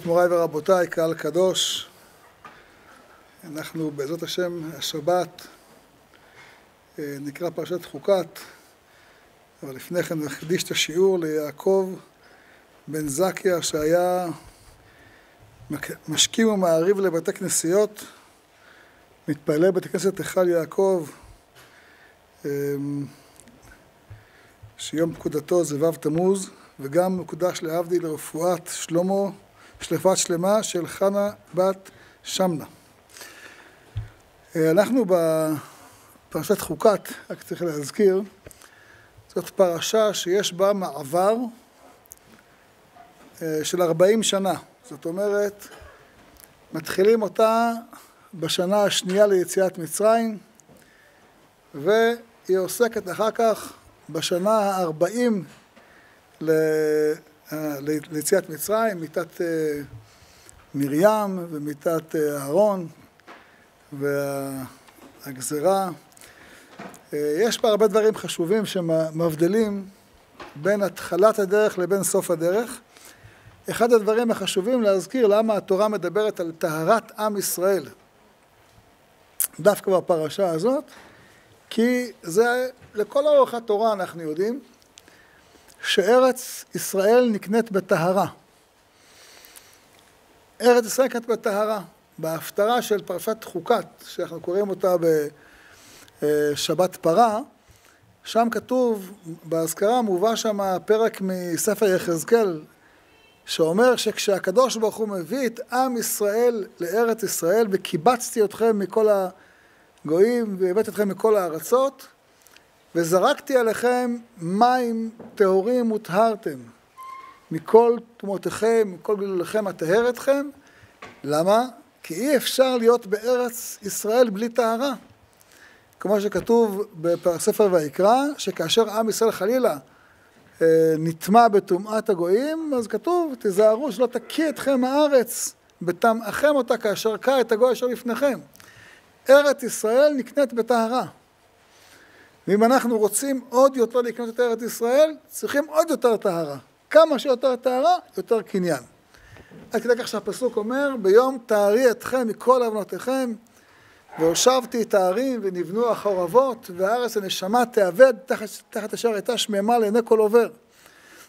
ברשות מוריי ורבותיי, קהל קדוש, אנחנו בעזרת השם השבת אה, נקרא פרשת חוקת, אבל לפני כן נקדיש את השיעור ליעקב בן זכיה שהיה משכים ומעריב לבתי כנסיות, מתפלל בית כנסת היכל יעקב, אה, שיום פקודתו זה ו' תמוז, וגם מקודש להבדיל לרפואת שלמה, שלפת שלמה של חנה בת שמנה. אה, אנחנו בפרשת חוקת, רק צריך להזכיר, זאת פרשה שיש בה מעבר אה, של 40 שנה. זאת אומרת, מתחילים אותה בשנה השנייה ליציאת מצרים, והיא עוסקת אחר כך בשנה הארבעים ליציאת מצרים, מיתת אה, מרים ומיתת אה, אהרון והגזרה. אה, יש פה הרבה דברים חשובים שמבדילים בין התחלת הדרך לבין סוף הדרך. אחד הדברים החשובים להזכיר למה התורה מדברת על טהרת עם ישראל דווקא בפרשה הזאת, כי זה לכל אורך התורה אנחנו יודעים שארץ ישראל נקנית בטהרה. ארץ ישראל נקנית בטהרה. בהפטרה של פרשת חוקת, שאנחנו קוראים אותה בשבת פרה, שם כתוב, באזכרה מובא שם פרק מספר יחזקאל, שאומר שכשהקדוש ברוך הוא מביא את עם ישראל לארץ ישראל, וקיבצתי אתכם מכל הגויים והבאתי אתכם מכל הארצות, וזרקתי עליכם מים טהורים וטהרתם. מכל תמותיכם, מכל גלוליכם אטהר אתכם. למה? כי אי אפשר להיות בארץ ישראל בלי טהרה. כמו שכתוב בספר ויקרא, שכאשר עם ישראל חלילה אה, נטמע בטומאת הגויים, אז כתוב, תיזהרו שלא תקיא אתכם הארץ, בטמאכם אותה כאשר קע את הגוי אשר לפניכם. ארץ ישראל נקנית בטהרה. ואם אנחנו רוצים עוד יותר לקנות את ארץ ישראל, צריכים עוד יותר טהרה. כמה שיותר טהרה, יותר קניין. עד כדי כך שהפסוק אומר, ביום טהרי אתכם מכל עוונותיכם, והושבתי את הערים ונבנו החורבות, והארץ הנשמה תאבד תחת, תחת אשר הייתה שממה לעיני כל עובר.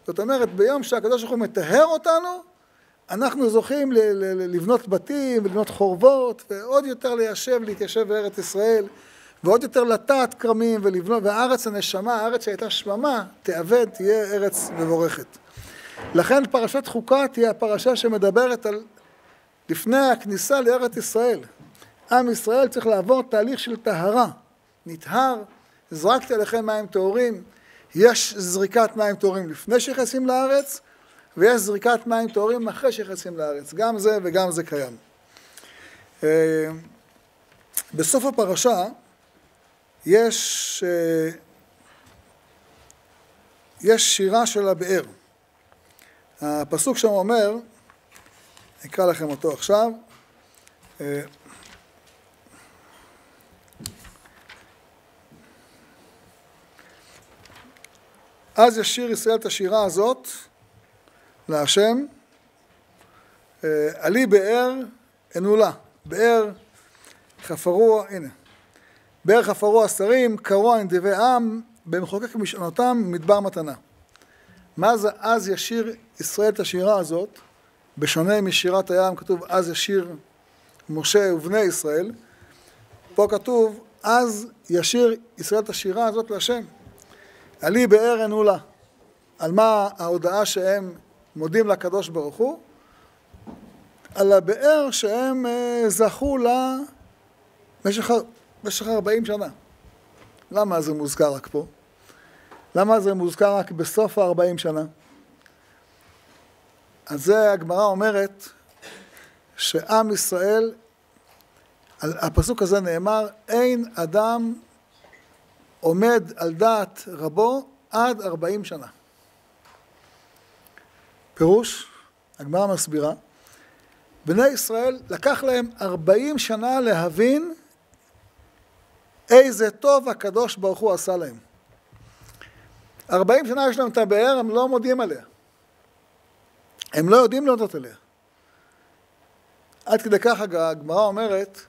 זאת אומרת, ביום שהקדוש ברוך הוא מטהר אותנו, אנחנו זוכים לבנות בתים ולבנות חורבות, ועוד יותר ליישב, להתיישב בארץ ישראל. ועוד יותר לטעת כרמים ולבנות, והארץ הנשמה, הארץ שהייתה שממה, תאבד, תהיה ארץ מבורכת. לכן פרשת חוקה תהיה הפרשה שמדברת על לפני הכניסה לארץ ישראל. עם ישראל צריך לעבור תהליך של טהרה. נטהר, זרקתי עליכם מים טהורים, יש זריקת מים טהורים לפני שנכנסים לארץ, ויש זריקת מים טהורים אחרי שנכנסים לארץ. גם זה וגם זה קיים. אה, בסוף הפרשה יש, אה, יש שירה של הבאר. הפסוק שם אומר, אקרא לכם אותו עכשיו, אה, אז ישיר ישראל את השירה הזאת להשם, אה, עלי באר אנולה, באר חפרו, הנה, בערך עפרו השרים, קרוע נדיבי עם, במחוקק משענותם מדבר מתנה. מה זה אז ישיר ישראל את השירה הזאת, בשונה משירת הים, כתוב אז ישיר משה ובני ישראל, פה כתוב אז ישיר ישראל את השירה הזאת להשם. עלי באר ענולה. על מה ההודעה שהם מודים לקדוש ברוך הוא? על הבאר שהם אה, זכו לה במשך במשך 40 שנה. למה זה מוזכר רק פה? למה זה מוזכר רק בסוף ה-40 שנה? אז זה הגמרא אומרת שעם ישראל, הפסוק הזה נאמר, אין אדם עומד על דעת רבו עד 40 שנה. פירוש, הגמרא מסבירה, בני ישראל לקח להם 40 שנה להבין איזה טוב הקדוש ברוך הוא עשה להם. ארבעים שנה יש להם את הבאר, הם לא מודיעים עליה. הם לא יודעים להודות עליה. עד כדי כך הגמרא אומרת,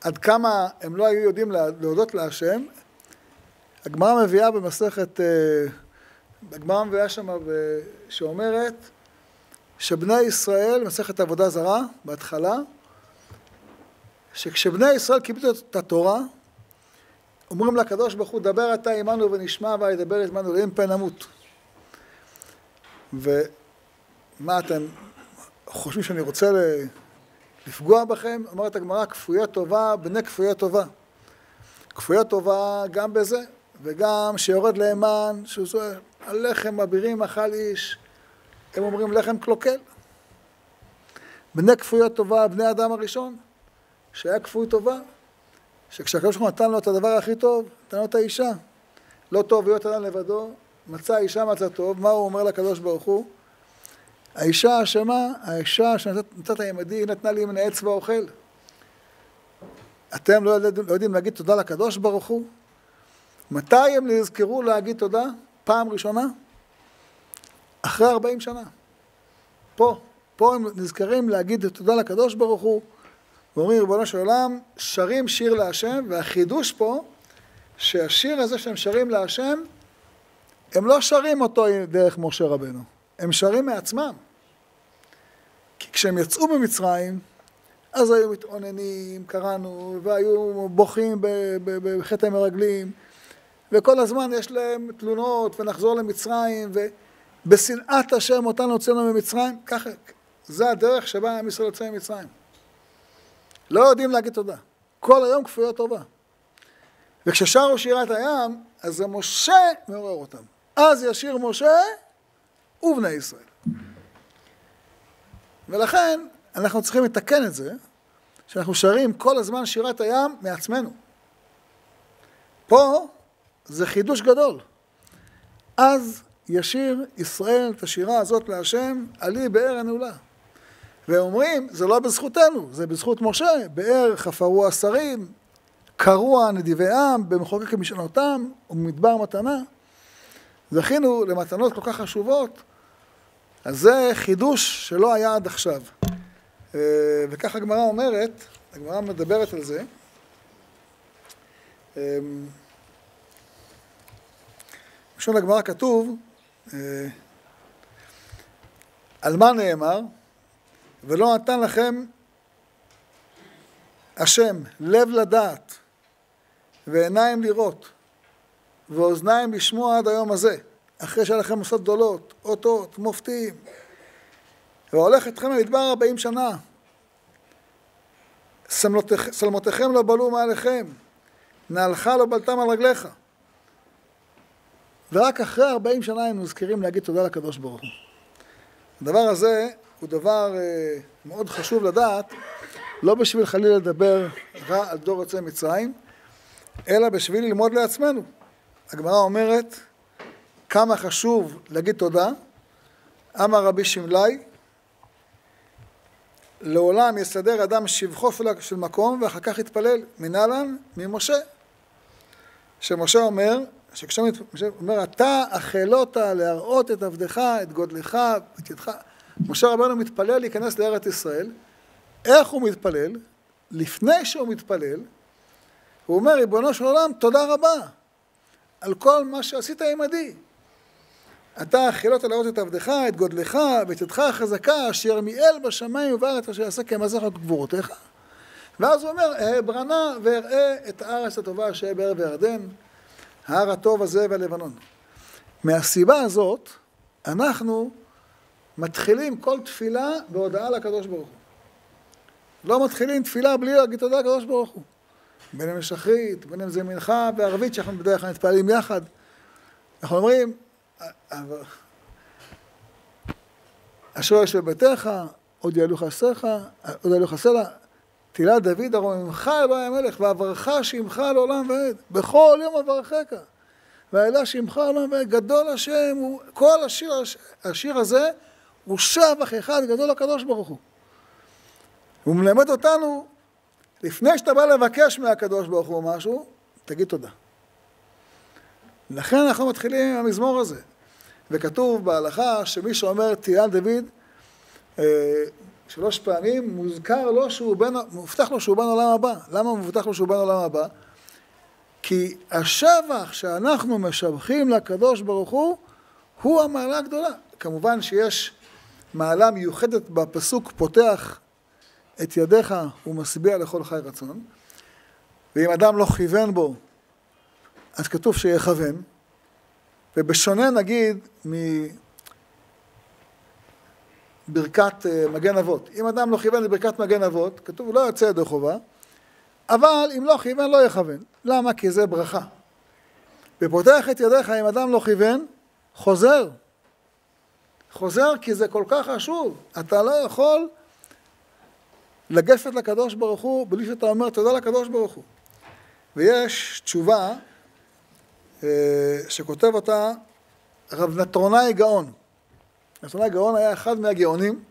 עד כמה הם לא היו יודעים להודות להשם. הגמרא מביאה במסכת, אה, הגמרא מביאה שם שאומרת שבני ישראל, מסכת עבודה זרה, בהתחלה, שכשבני ישראל קיבלו את התורה, אומרים לקדוש ברוך הוא, דבר אתה עמנו ונשמע וידבר עמנו לאם פן נמות. ומה אתם חושבים שאני רוצה לפגוע בכם? אומרת הגמרא, כפויה טובה בני כפויה טובה. כפויה טובה גם בזה, וגם שיורד להימן, שהוא זוהר, הלחם אבירים אכל איש, הם אומרים לחם קלוקל. בני כפויות טובה, בני אדם הראשון, שהיה כפוי טובה, שכשהקדוש ברוך הוא נתן לו את הדבר הכי טוב, נתן לו את האישה. לא טוב להיות אדם לבדו, מצא אישה מצא טוב, מה הוא אומר לקדוש ברוך הוא? האישה אשמה, האישה שנתת עמדי, היא נתנה לי מן העץ. אתם לא יודעים, לא יודעים להגיד תודה לקדוש ברוך הוא? מתי הם נזכרו להגיד תודה? פעם ראשונה? אחרי ארבעים שנה. פה, פה הם נזכרים להגיד תודה לקדוש ברוך הוא, ואומרים ריבונו של עולם, שרים שיר להשם, והחידוש פה, שהשיר הזה שהם שרים להשם, הם לא שרים אותו דרך משה רבנו, הם שרים מעצמם. כי כשהם יצאו ממצרים, אז היו מתאוננים, קראנו, והיו בוכים בחטא המרגלים, וכל הזמן יש להם תלונות, ונחזור למצרים, ובשנאת השם אותנו הוצאנו ממצרים, ככה, זה הדרך שבה עם ישראל יוצא ממצרים. לא יודעים להגיד תודה. כל היום כפויות טובה. וכששרו שירת הים, אז זה משה מעורר אותם. אז ישיר משה ובני ישראל. ולכן אנחנו צריכים לתקן את זה, שאנחנו שרים כל הזמן שירת הים מעצמנו. פה זה חידוש גדול. אז ישיר ישראל את השירה הזאת להשם, עלי באר הנעולה. ואומרים, זה לא בזכותנו, זה בזכות משה, באר חפרו השרים, קרוע נדיבי עם, במחוקק משענותם ובמדבר מתנה. זכינו למתנות כל כך חשובות, אז זה חידוש שלא היה עד עכשיו. אה, וכך הגמרא אומרת, הגמרא מדברת על זה. בלשון הגמרא כתוב, אה, על מה נאמר? ולא נתן לכם השם לב לדעת ועיניים לראות ואוזניים לשמוע עד היום הזה, אחרי שהיה לכם עושות גדולות, אותות, מופתים, והולך אתכם למדבר ארבעים שנה. שלמותיכם לא בלו מעליכם, נעלך לא בלטם על רגליך. ורק אחרי ארבעים שנה הם נזכרים להגיד תודה לקדוש ברוך הוא. הדבר הזה הוא דבר אה, מאוד חשוב לדעת, לא בשביל חלילה לדבר רע על דור יוצאי מצרים, אלא בשביל ללמוד לעצמנו. הגמרא אומרת כמה חשוב להגיד תודה. אמר רבי שמלאי, לעולם יסדר אדם שבחו של מקום ואחר כך יתפלל. מנהלן? ממשה. שמשה אומר, שכשמשה אומר, אתה החלות להראות את עבדך, את גודלך, את ידך. משה רבנו מתפלל להיכנס לארץ ישראל. איך הוא מתפלל? לפני שהוא מתפלל, הוא אומר, ריבונו של עולם, תודה רבה על כל מה שעשית עמדי. אתה חילות להראות את עבדך, את גודלך, ואת ידך החזקה, אשר מיאל בשמיים ובארץ אשר יעשה כמזך גבורותיך. ואז הוא אומר, אעברנה ואראה את הארץ הטובה אשר בערב הירדן, ההר הטוב הזה והלבנון. מהסיבה הזאת, אנחנו מתחילים כל תפילה בהודעה לקדוש ברוך הוא. לא מתחילים תפילה בלי להגיד תודה לקדוש ברוך הוא. בין אם שחרית, בין אם זה מנחה וערבית שאנחנו בדרך כלל מתפללים יחד. אנחנו אומרים, יש בביתך, עוד יעלו חסריך, עוד יעלו חסרה, תהילת דוד הרוממך אלוהי המלך, ואברך שמך לעולם ועד, בכל יום אברכך. ואלה שמך לעולם ועד, גדול השם, כל השיר, השיר הזה הוא שבח אחד גדול לקדוש ברוך הוא. הוא מלמד אותנו, לפני שאתה בא לבקש מהקדוש ברוך הוא משהו, תגיד תודה. לכן אנחנו מתחילים עם המזמור הזה. וכתוב בהלכה שמי שאומר תהילה דוד, אה, שלוש פעמים מוזכר לו שהוא בן, מובטח לו שהוא בן עולם הבא. למה מובטח לו שהוא בן עולם הבא? כי השבח שאנחנו משבחים לקדוש ברוך הוא, הוא המעלה הגדולה. כמובן שיש מעלה מיוחדת בפסוק פותח את ידיך ומשביע לכל חי רצון, ואם אדם לא כיוון בו, אז כתוב שיכוון, ובשונה נגיד מברכת אה, מגן אבות, אם אדם לא כיוון לברכת מגן אבות, כתוב לא יוצא ידי חובה, אבל אם לא כיוון לא יכוון. למה? כי זה ברכה. ופותח את ידיך אם אדם לא כיוון, חוזר. חוזר כי זה כל כך חשוב. אתה לא יכול לגשת לקדוש ברוך הוא בלי שאתה אומר תודה לקדוש ברוך הוא. ויש תשובה אה, שכותב אותה רב נטרונאי גאון. נטרונאי גאון היה אחד מהגאונים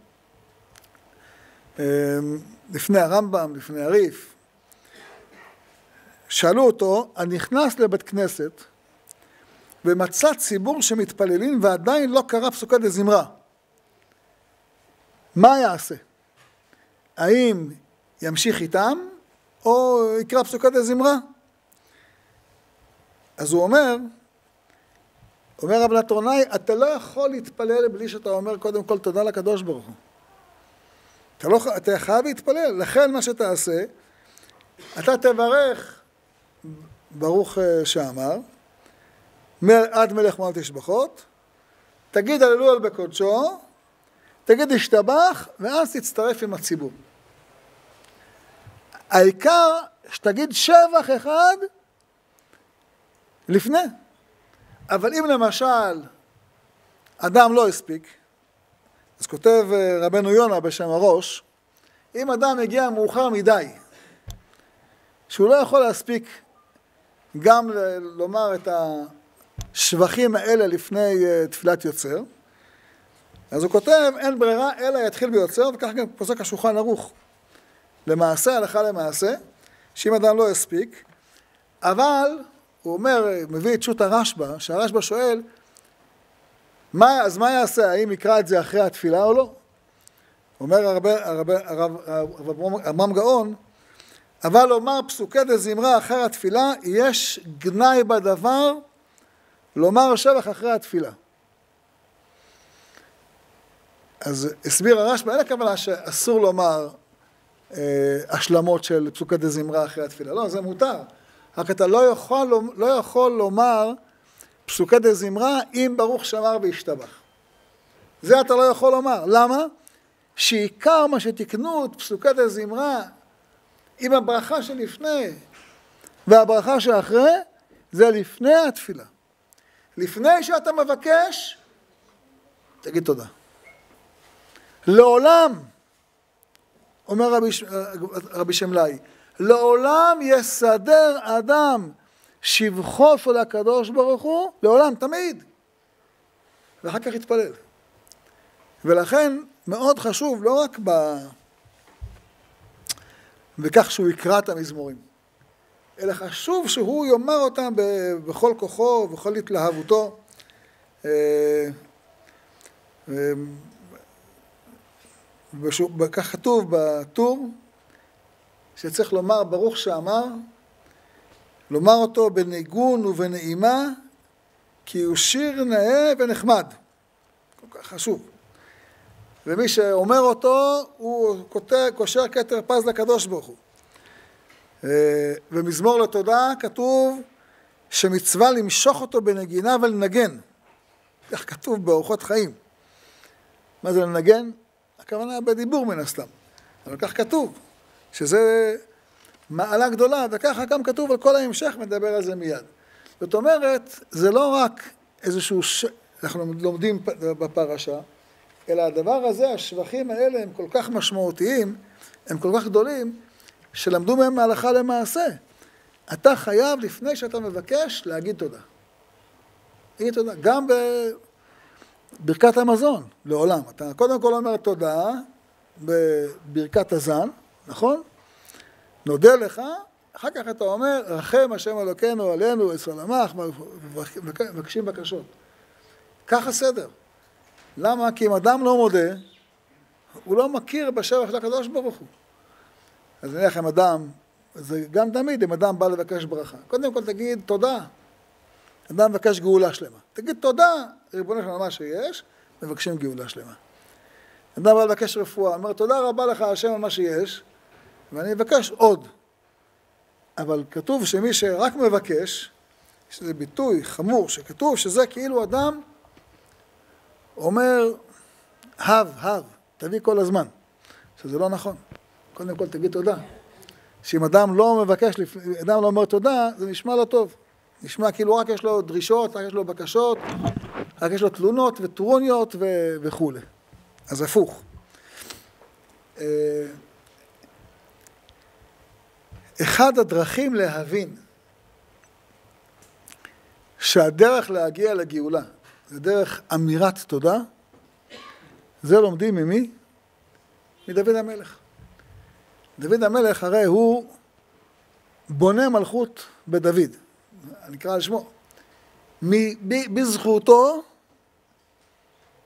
אה, לפני הרמב"ם, לפני הריף. שאלו אותו, הנכנס לבית כנסת ומצא ציבור שמתפללים ועדיין לא קרא פסוקה דזמרה, מה יעשה? האם ימשיך איתם או יקרא פסוקה דזמרה? אז הוא אומר, אומר רב לטורנאי, אתה לא יכול להתפלל בלי שאתה אומר קודם כל תודה לקדוש ברוך הוא. אתה, לא, אתה חייב להתפלל, לכן מה שתעשה, אתה תברך ברוך אה, שאמר, עד מלך מועל תשבחות, תגיד הללו על בקודשו, תגיד השתבח, ואז תצטרף עם הציבור. העיקר שתגיד שבח אחד לפני. אבל אם למשל אדם לא הספיק, אז כותב אה, רבנו יונה בשם הראש, אם אדם הגיע מאוחר מדי, שהוא לא יכול להספיק גם לומר את השבחים האלה לפני אה, תפילת יוצר, אז הוא כותב, אין ברירה אלא יתחיל ביוצר, וכך גם פוסק השולחן ערוך. למעשה, הלכה למעשה, שאם אדם לא הספיק, אבל הוא אומר, מביא את שו"ת הרשב"א, שהרשב"א שואל, מה, אז מה יעשה, האם יקרא את זה אחרי התפילה או לא? אומר הרב, הרב, הרב, עמרם גאון, אבל לומר פסוקי דזמרה אחרי התפילה, יש גנאי בדבר לומר שבח אחרי התפילה. אז הסביר הרשב"א, אין הכוונה שאסור לומר אה, השלמות של פסוקי דזמרה אחרי התפילה, לא, זה מותר. רק אתה לא יכול, לא יכול לומר פסוקי דזמרה אם ברוך שמר והשתבח. זה אתה לא יכול לומר. למה? שעיקר מה שתקנו את פסוקי דזמרה עם הברכה שלפני והברכה שאחרי, זה לפני התפילה. לפני שאתה מבקש, תגיד תודה. לעולם, אומר רבי, רבי שמלאי, לעולם יסדר אדם שבחו של הקדוש ברוך הוא, לעולם, תמיד. ואחר כך יתפלל. ולכן מאוד חשוב, לא רק ב... בכך שהוא יקרא את המזמורים, אלא חשוב שהוא יאמר אותם בכל כוחו ובכל התלהבותו. אה, אה, וכך כתוב בטור, שצריך לומר ברוך שאמר, לומר אותו בניגון ובנעימה, כי הוא שיר נאה ונחמד. כל כך חשוב. ומי שאומר אותו, הוא קושר כתר פז לקדוש ברוך הוא. אה, במזמור לתודה כתוב שמצווה למשוך אותו בנגינה ולנגן. כך כתוב באורחות חיים. מה זה לנגן? הכוונה בדיבור מן הסתם. אבל כך כתוב. שזה מעלה גדולה, וככה גם כתוב על כל ההמשך, מדבר על זה מיד. זאת אומרת, זה לא רק איזשהו, ש... אנחנו לומדים בפרשה, אלא הדבר הזה, השבחים האלה הם כל כך משמעותיים, הם כל כך גדולים, שלמדו מהם מהלכה למעשה. אתה חייב, לפני שאתה מבקש, להגיד תודה. להגיד תודה. גם בברכת המזון, לעולם. אתה קודם כל אומר תודה בברכת הזן, נכון? נודה לך, אחר כך אתה אומר, רחם השם אלוקינו עלינו, למח, מבקשים בקשות. ככה סדר. למה? כי אם אדם לא מודה, הוא לא מכיר בשבח של הקדוש ברוך הוא. אז נניח אם אדם, זה גם תמיד אם אדם בא לבקש ברכה. קודם כל תגיד תודה. אדם מבקש גאולה שלמה. תגיד תודה, ריבונו של מה שיש, מבקשים גאולה שלמה. אדם בא לבקש רפואה, אומר תודה רבה לך השם על מה שיש, ואני אבקש עוד. אבל כתוב שמי שרק מבקש, יש איזה ביטוי חמור שכתוב שזה כאילו אדם אומר, הב, הב, תביא כל הזמן, שזה לא נכון. קודם כל תגיד תודה. שאם אדם לא מבקש, אדם לא אומר תודה, זה נשמע לא טוב. נשמע כאילו רק יש לו דרישות, רק יש לו בקשות, רק יש לו תלונות וטרוניות ו- וכולי. אז הפוך. אה, אחד הדרכים להבין שהדרך להגיע לגאולה זה דרך אמירת תודה, זה לומדים ממי? מדוד המלך. דוד המלך הרי הוא בונה מלכות בדוד, נקרא על שמו. בזכותו,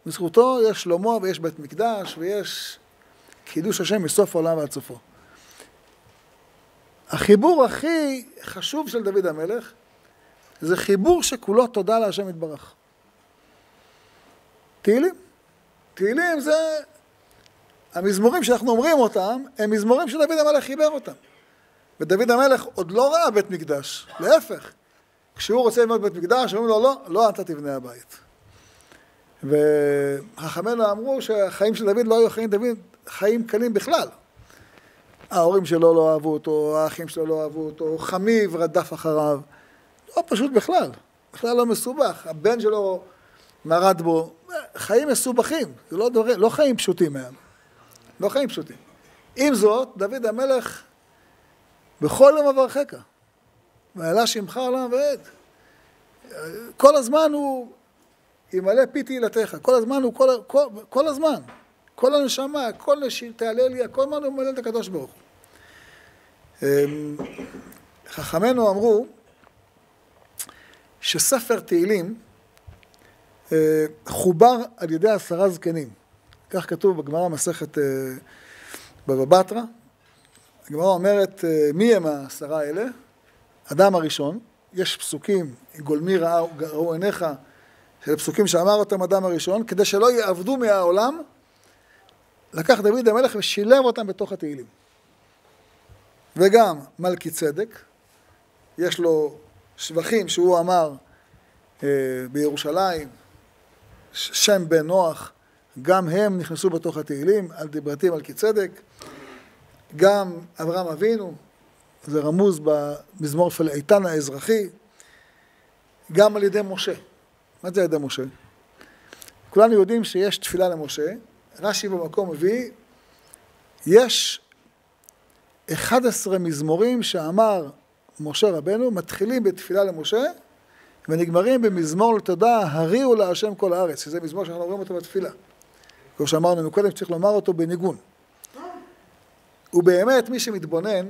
בזכותו יש שלמה ויש בית מקדש ויש קידוש השם מסוף העולם ועד סופו. החיבור הכי חשוב של דוד המלך זה חיבור שכולו תודה להשם יתברך. תהילים. תהילים זה המזמורים שאנחנו אומרים אותם, הם מזמורים שדוד המלך חיבר אותם. ודוד המלך עוד לא ראה בית מקדש, להפך. כשהוא רוצה לבנות בית מקדש, אומרים לו, לא, לא אתה תבנה הבית. וחכמינו אמרו שהחיים של דוד לא היו חיים דוד, חיים קלים בכלל. ההורים שלו לא אהבו אותו, האחים שלו לא אהבו אותו, חמיב רדף אחריו. לא פשוט בכלל, בכלל לא מסובך. הבן שלו מרד בו, חיים מסובכים, זה לא, דבר, לא חיים פשוטים מהם. לא חיים פשוטים. עם זאת, דוד המלך, בכל יום אברכך, ועלה שמך עולם ועד. כל הזמן הוא ימלא פי תהילתך, כל הזמן הוא, כל, כל, כל הזמן, כל הנשמה, כל נשיל תעלה לי, כל הזמן הוא ממלא את הקדוש ברוך הוא. אמ, חכמינו אמרו שספר תהילים אה, חובר על ידי עשרה זקנים. כך כתוב בגמרא מסכת אה, בבא בתרא. הגמרא אומרת, אה, מי הם העשרה האלה? אדם הראשון, יש פסוקים, גולמי ראו, ראו עיניך, של פסוקים שאמר אותם אדם הראשון, כדי שלא יעבדו מהעולם, לקח דוד המלך ושילב אותם בתוך התהילים. וגם מלכי צדק, יש לו שבחים שהוא אמר אה, בירושלים, שם בן נוח, גם הם נכנסו בתוך התהילים, על דיברתי מלכי צדק, גם אברהם אבינו, זה רמוז במזמור של איתן האזרחי, גם על ידי משה. מה זה על ידי משה? כולנו יודעים שיש תפילה למשה, רש"י במקום מביא, יש 11 מזמורים שאמר משה רבנו, מתחילים בתפילה למשה ונגמרים במזמור לתודה, הריעו להשם כל הארץ, שזה מזמור שאנחנו רואים אותו בתפילה. כמו שאמרנו מקודם, צריך לומר אותו בניגון. ובאמת, מי שמתבונן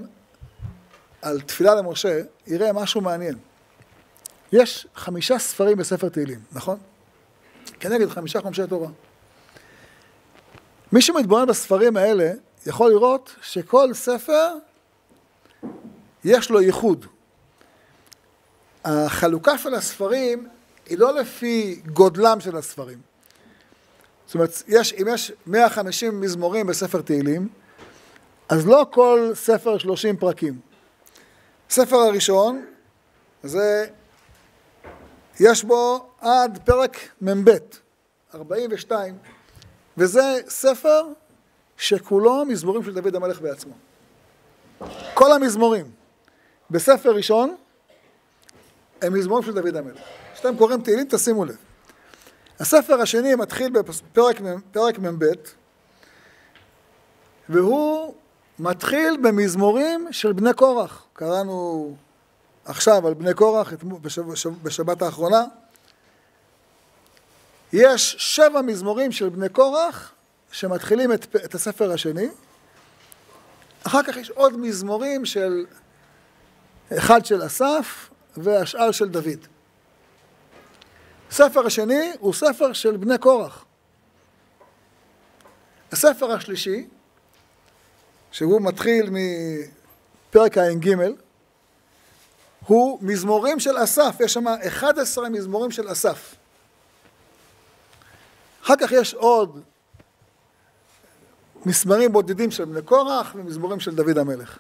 על תפילה למשה, יראה משהו מעניין. יש חמישה ספרים בספר תהילים, נכון? כנגד חמישה חומשי תורה. מי שמתבונן בספרים האלה, יכול לראות שכל ספר יש לו ייחוד. החלוקה של הספרים היא לא לפי גודלם של הספרים. זאת אומרת, יש, אם יש 150 מזמורים בספר תהילים, אז לא כל ספר 30 פרקים. הספר הראשון, זה, יש בו עד פרק מ"ב, 42, וזה ספר שכולו מזמורים של דוד המלך בעצמו. כל המזמורים בספר ראשון הם מזמורים של דוד המלך. כשאתם קוראים תהילים תשימו לב. הספר השני מתחיל בפרק מ"ב, והוא מתחיל במזמורים של בני קורח. קראנו עכשיו על בני קורח בשבת האחרונה. יש שבע מזמורים של בני קורח שמתחילים את, את הספר השני. אחר כך יש עוד מזמורים של אחד של אסף והשאר של דוד. הספר השני הוא ספר של בני קורח. הספר השלישי, שהוא מתחיל מפרק ע"ג, הוא מזמורים של אסף, יש שם 11 מזמורים של אסף. אחר כך יש עוד מסמרים בודדים של בני קורח ומזמורים של דוד המלך.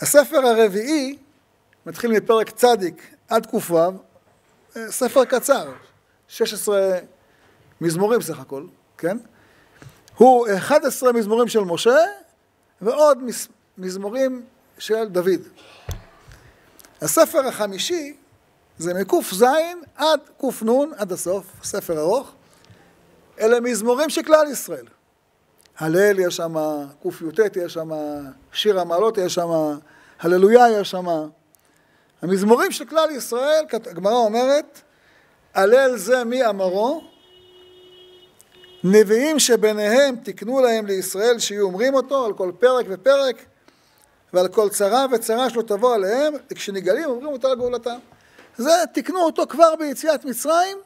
הספר הרביעי מתחיל מפרק צדיק עד ק"ו, ספר קצר, 16 מזמורים סך הכל, כן? הוא 11 מזמורים של משה ועוד מזמורים של דוד. הספר החמישי זה מק"ז עד ק"נ עד הסוף, ספר ארוך. אלה מזמורים של כלל ישראל. הלל יש שם, קי"ט יש שם, שיר המעלות יש שם, הללויה יש שם. המזמורים של כלל ישראל, הגמרא אומרת, הלל זה מי אמרו? נביאים שביניהם תקנו להם לישראל שיהיו אומרים אותו על כל פרק ופרק ועל כל צרה וצרה שלא תבוא עליהם, וכשנגלים אומרים אותו לגאולתם. זה תקנו אותו כבר ביציאת מצרים,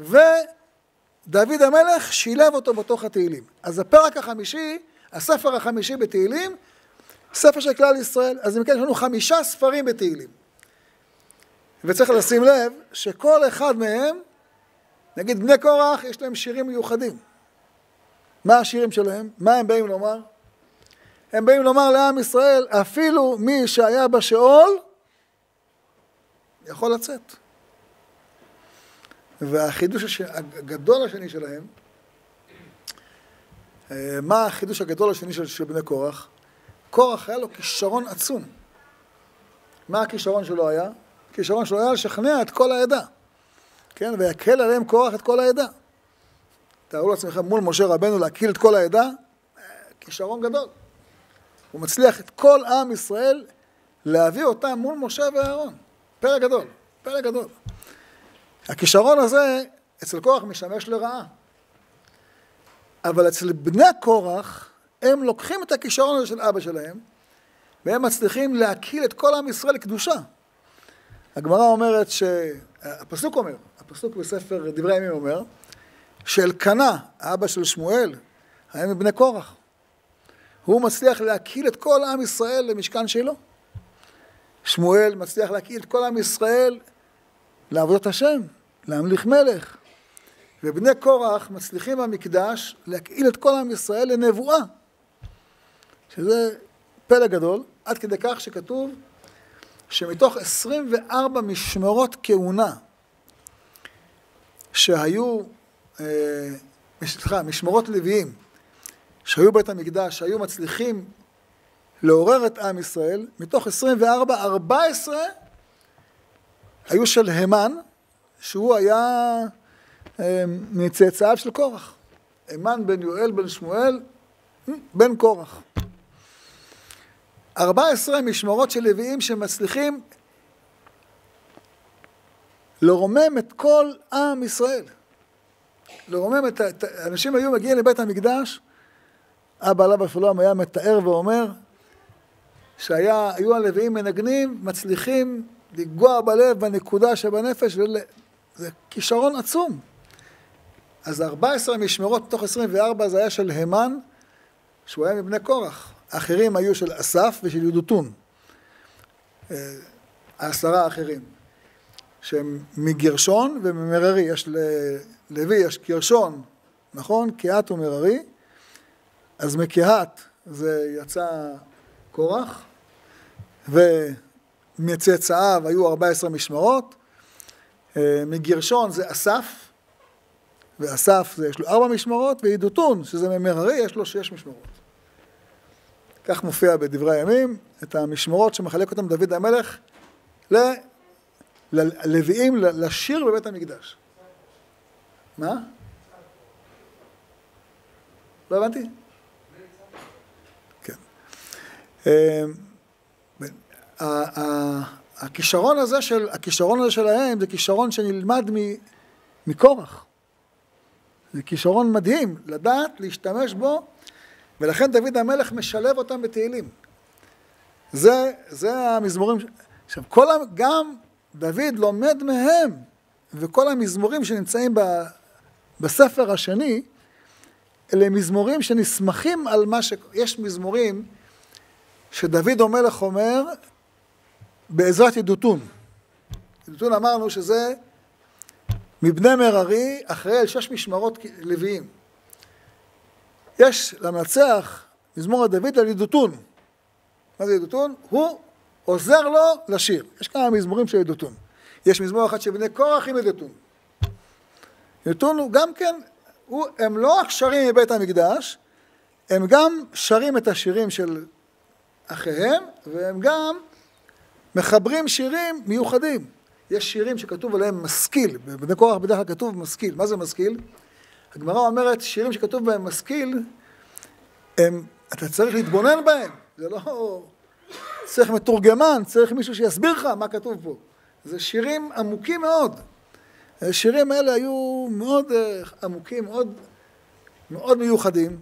ודוד המלך שילב אותו בתוך התהילים. אז הפרק החמישי, הספר החמישי בתהילים, ספר של כלל ישראל. אז אם כן, יש לנו חמישה ספרים בתהילים. וצריך לשים לב שכל אחד מהם, נגיד בני קורח, יש להם שירים מיוחדים. מה השירים שלהם? מה הם באים לומר? הם באים לומר לעם ישראל, אפילו מי שהיה בשאול, יכול לצאת. והחידוש הגדול השני שלהם, אה, מה החידוש הגדול השני של, של בני קורח? קורח היה לו כישרון עצום. מה הכישרון שלו היה? הכישרון שלו היה לשכנע את כל העדה, כן? ויקל עליהם קורח את כל העדה. תארו לעצמכם מול משה רבנו להקיל את כל העדה, אה, כישרון גדול. הוא מצליח את כל עם ישראל להביא אותם מול משה ואהרון. פרק גדול, פרק גדול. הכישרון הזה אצל קורח משמש לרעה. אבל אצל בני קורח, הם לוקחים את הכישרון הזה של אבא שלהם, והם מצליחים להקיל את כל עם ישראל לקדושה. הגמרא אומרת ש... הפסוק אומר, הפסוק בספר דברי הימים אומר, שאלקנה, האבא של שמואל, היה מבני קורח. הוא מצליח להקיל את כל עם ישראל למשכן שלו. שמואל מצליח להקיל את כל עם ישראל לעבודת השם, להמליך מלך. ובני קורח מצליחים במקדש להקהיל את כל עם ישראל לנבואה, שזה פלא גדול, עד כדי כך שכתוב שמתוך 24 משמרות כהונה שהיו, אה, סליחה, משמרות לוויים, שהיו בית המקדש, שהיו מצליחים לעורר את עם ישראל, מתוך 24, 14 היו של המן, שהוא היה אה, מצאצאיו של קורח. המן בן יואל בן שמואל, בן קורח. 14 משמרות של לוויים שמצליחים לרומם את כל עם ישראל. לרומם את ה... אנשים היו מגיעים לבית המקדש, אבא עליו השלום היה מתאר ואומר שהיו הלוויים מנגנים, מצליחים לגוע בלב, בנקודה שבנפש, ול... זה כישרון עצום. אז 14 משמרות מתוך 24 זה היה של המן, שהוא היה מבני קורח. האחרים היו של אסף ושל ידותון. אה, העשרה האחרים. שהם מגרשון וממררי. יש ללוי, יש גרשון, נכון? קהת ומררי. אז מקהת זה יצא קורח, ומצאצאיו היו 14 משמרות. אה, מגרשון זה אסף, ואסף זה יש לו ארבע משמרות, וידותון, שזה ממררי, יש לו שש משמרות. כך מופיע בדברי הימים, את המשמרות שמחלק אותם דוד המלך ללוויים לשיר בבית המקדש. מה? לא הבנתי. אמ, הכישרון הזה של, הכישרון הזה שלהם זה כישרון שנלמד מקורח. זה כישרון מדהים, לדעת להשתמש בו, ולכן דוד המלך משלב אותם בתהילים. זה, זה המזמורים, עכשיו כל, גם דוד לומד מהם, וכל המזמורים שנמצאים ב, בספר השני, אלה מזמורים שנסמכים על מה ש... יש מזמורים שדוד המלך אומר בעזרת ידותון. ידותון אמרנו שזה מבני מררי אחרי שש משמרות לוויים. יש למנצח מזמור הדוד על ידותון. מה זה ידותון? הוא עוזר לו לשיר. יש כמה מזמורים של ידותון. יש מזמור אחד של בני קורח עם ידותון. ידותון הוא גם כן, הוא, הם לא רק שרים מבית המקדש, הם גם שרים את השירים של אחיהם, והם גם מחברים שירים מיוחדים. יש שירים שכתוב עליהם משכיל, בבני קורח בדרך כלל כתוב משכיל. מה זה משכיל? הגמרא אומרת שירים שכתוב בהם משכיל, הם, אתה צריך להתבונן בהם, זה לא... צריך מתורגמן, צריך מישהו שיסביר לך מה כתוב פה. זה שירים עמוקים מאוד. השירים האלה היו מאוד אה, עמוקים, מאוד, מאוד מיוחדים.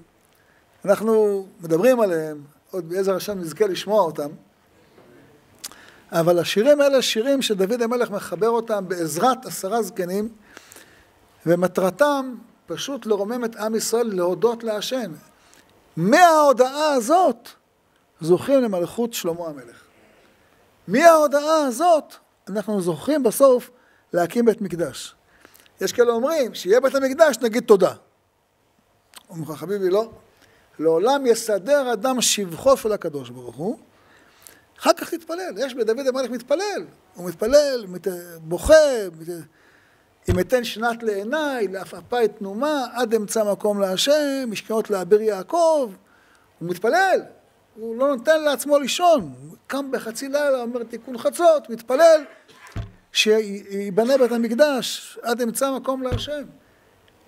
אנחנו מדברים עליהם, עוד בעזר השם נזכה לשמוע אותם. אבל השירים האלה שירים שדוד המלך מחבר אותם בעזרת עשרה זקנים, ומטרתם פשוט לרומם את עם ישראל להודות להשם. מההודעה הזאת זוכים למלכות שלמה המלך. מההודעה הזאת אנחנו זוכים בסוף להקים בית מקדש. יש כאלה אומרים, שיהיה בית המקדש נגיד תודה. אומרים לך חביבי לא, לעולם יסדר אדם שבחו של הקדוש ברוך הוא, אחר כך תתפלל. יש בדוד המלך מתפלל, הוא מתפלל, מת... בוכה, מת... אם אתן שנת לעיניי, לעפעפי תנומה, עד אמצא מקום להשם, משכנות לאביר יעקב. הוא מתפלל, הוא לא נותן לעצמו לישון. הוא קם בחצי לילה, אומר תיקון חצות, מתפלל, שיבנה בית המקדש, עד אמצא מקום להשם.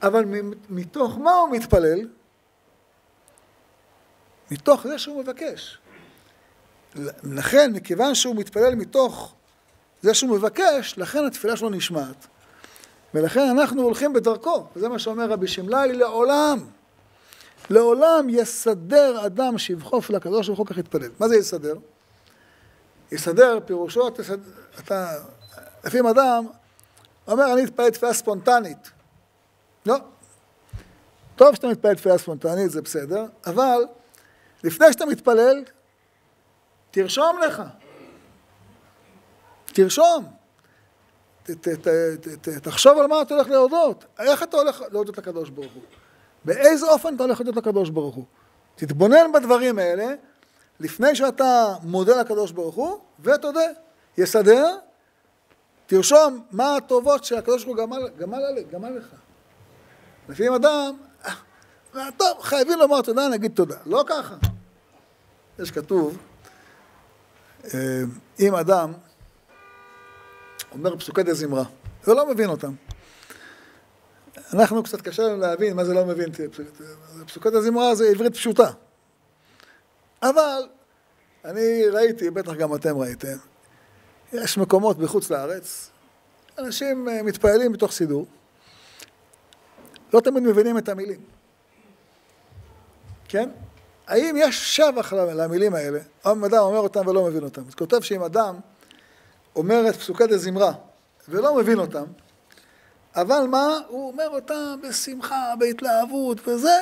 אבל מתוך מה הוא מתפלל? מתוך זה שהוא מבקש. לכן, מכיוון שהוא מתפלל מתוך זה שהוא מבקש, לכן התפילה שלו נשמעת. ולכן אנחנו הולכים בדרכו, וזה מה שאומר רבי שמלאי, לעולם, לעולם יסדר אדם שיבחוף לקדוש ברוך הוא כך יתפלל. מה זה יסדר? יסדר פירושו, תסד... אתה, לפעמים אדם אומר, אני אתפלל תפילה ספונטנית. לא. טוב שאתה מתפלל תפילה ספונטנית, זה בסדר, אבל לפני שאתה מתפלל, תרשום לך. תרשום. ת, ת, ת, תחשוב על מה אתה הולך להודות. איך אתה הולך להודות לקדוש ברוך הוא? באיזה אופן אתה הולך להודות לקדוש ברוך הוא? תתבונן בדברים האלה לפני שאתה מודה לקדוש ברוך הוא, ותודה. יסדר, תרשום מה הטובות שהקדוש ברוך הוא גמל, גמל, גמל לך. לפעמים אדם, אה, טוב, חייבים לומר תודה, נגיד תודה. לא ככה. יש כתוב, אה, אם אדם אומר פסוקי דה זמרה, ולא מבין אותם. אנחנו קצת קשה לנו להבין מה זה לא מבין. פסוקי דה זמרה זה עברית פשוטה. אבל אני ראיתי, בטח גם אתם ראיתם, יש מקומות בחוץ לארץ, אנשים אה, מתפעלים בתוך סידור, לא תמיד מבינים את המילים. כן? האם יש שבח למילים האלה? אם אדם אומר אותם ולא מבין אותם. אז כותב שאם אדם אומר את פסוקי דה זמרה ולא מבין אותם, אבל מה? הוא אומר אותם בשמחה, בהתלהבות וזה.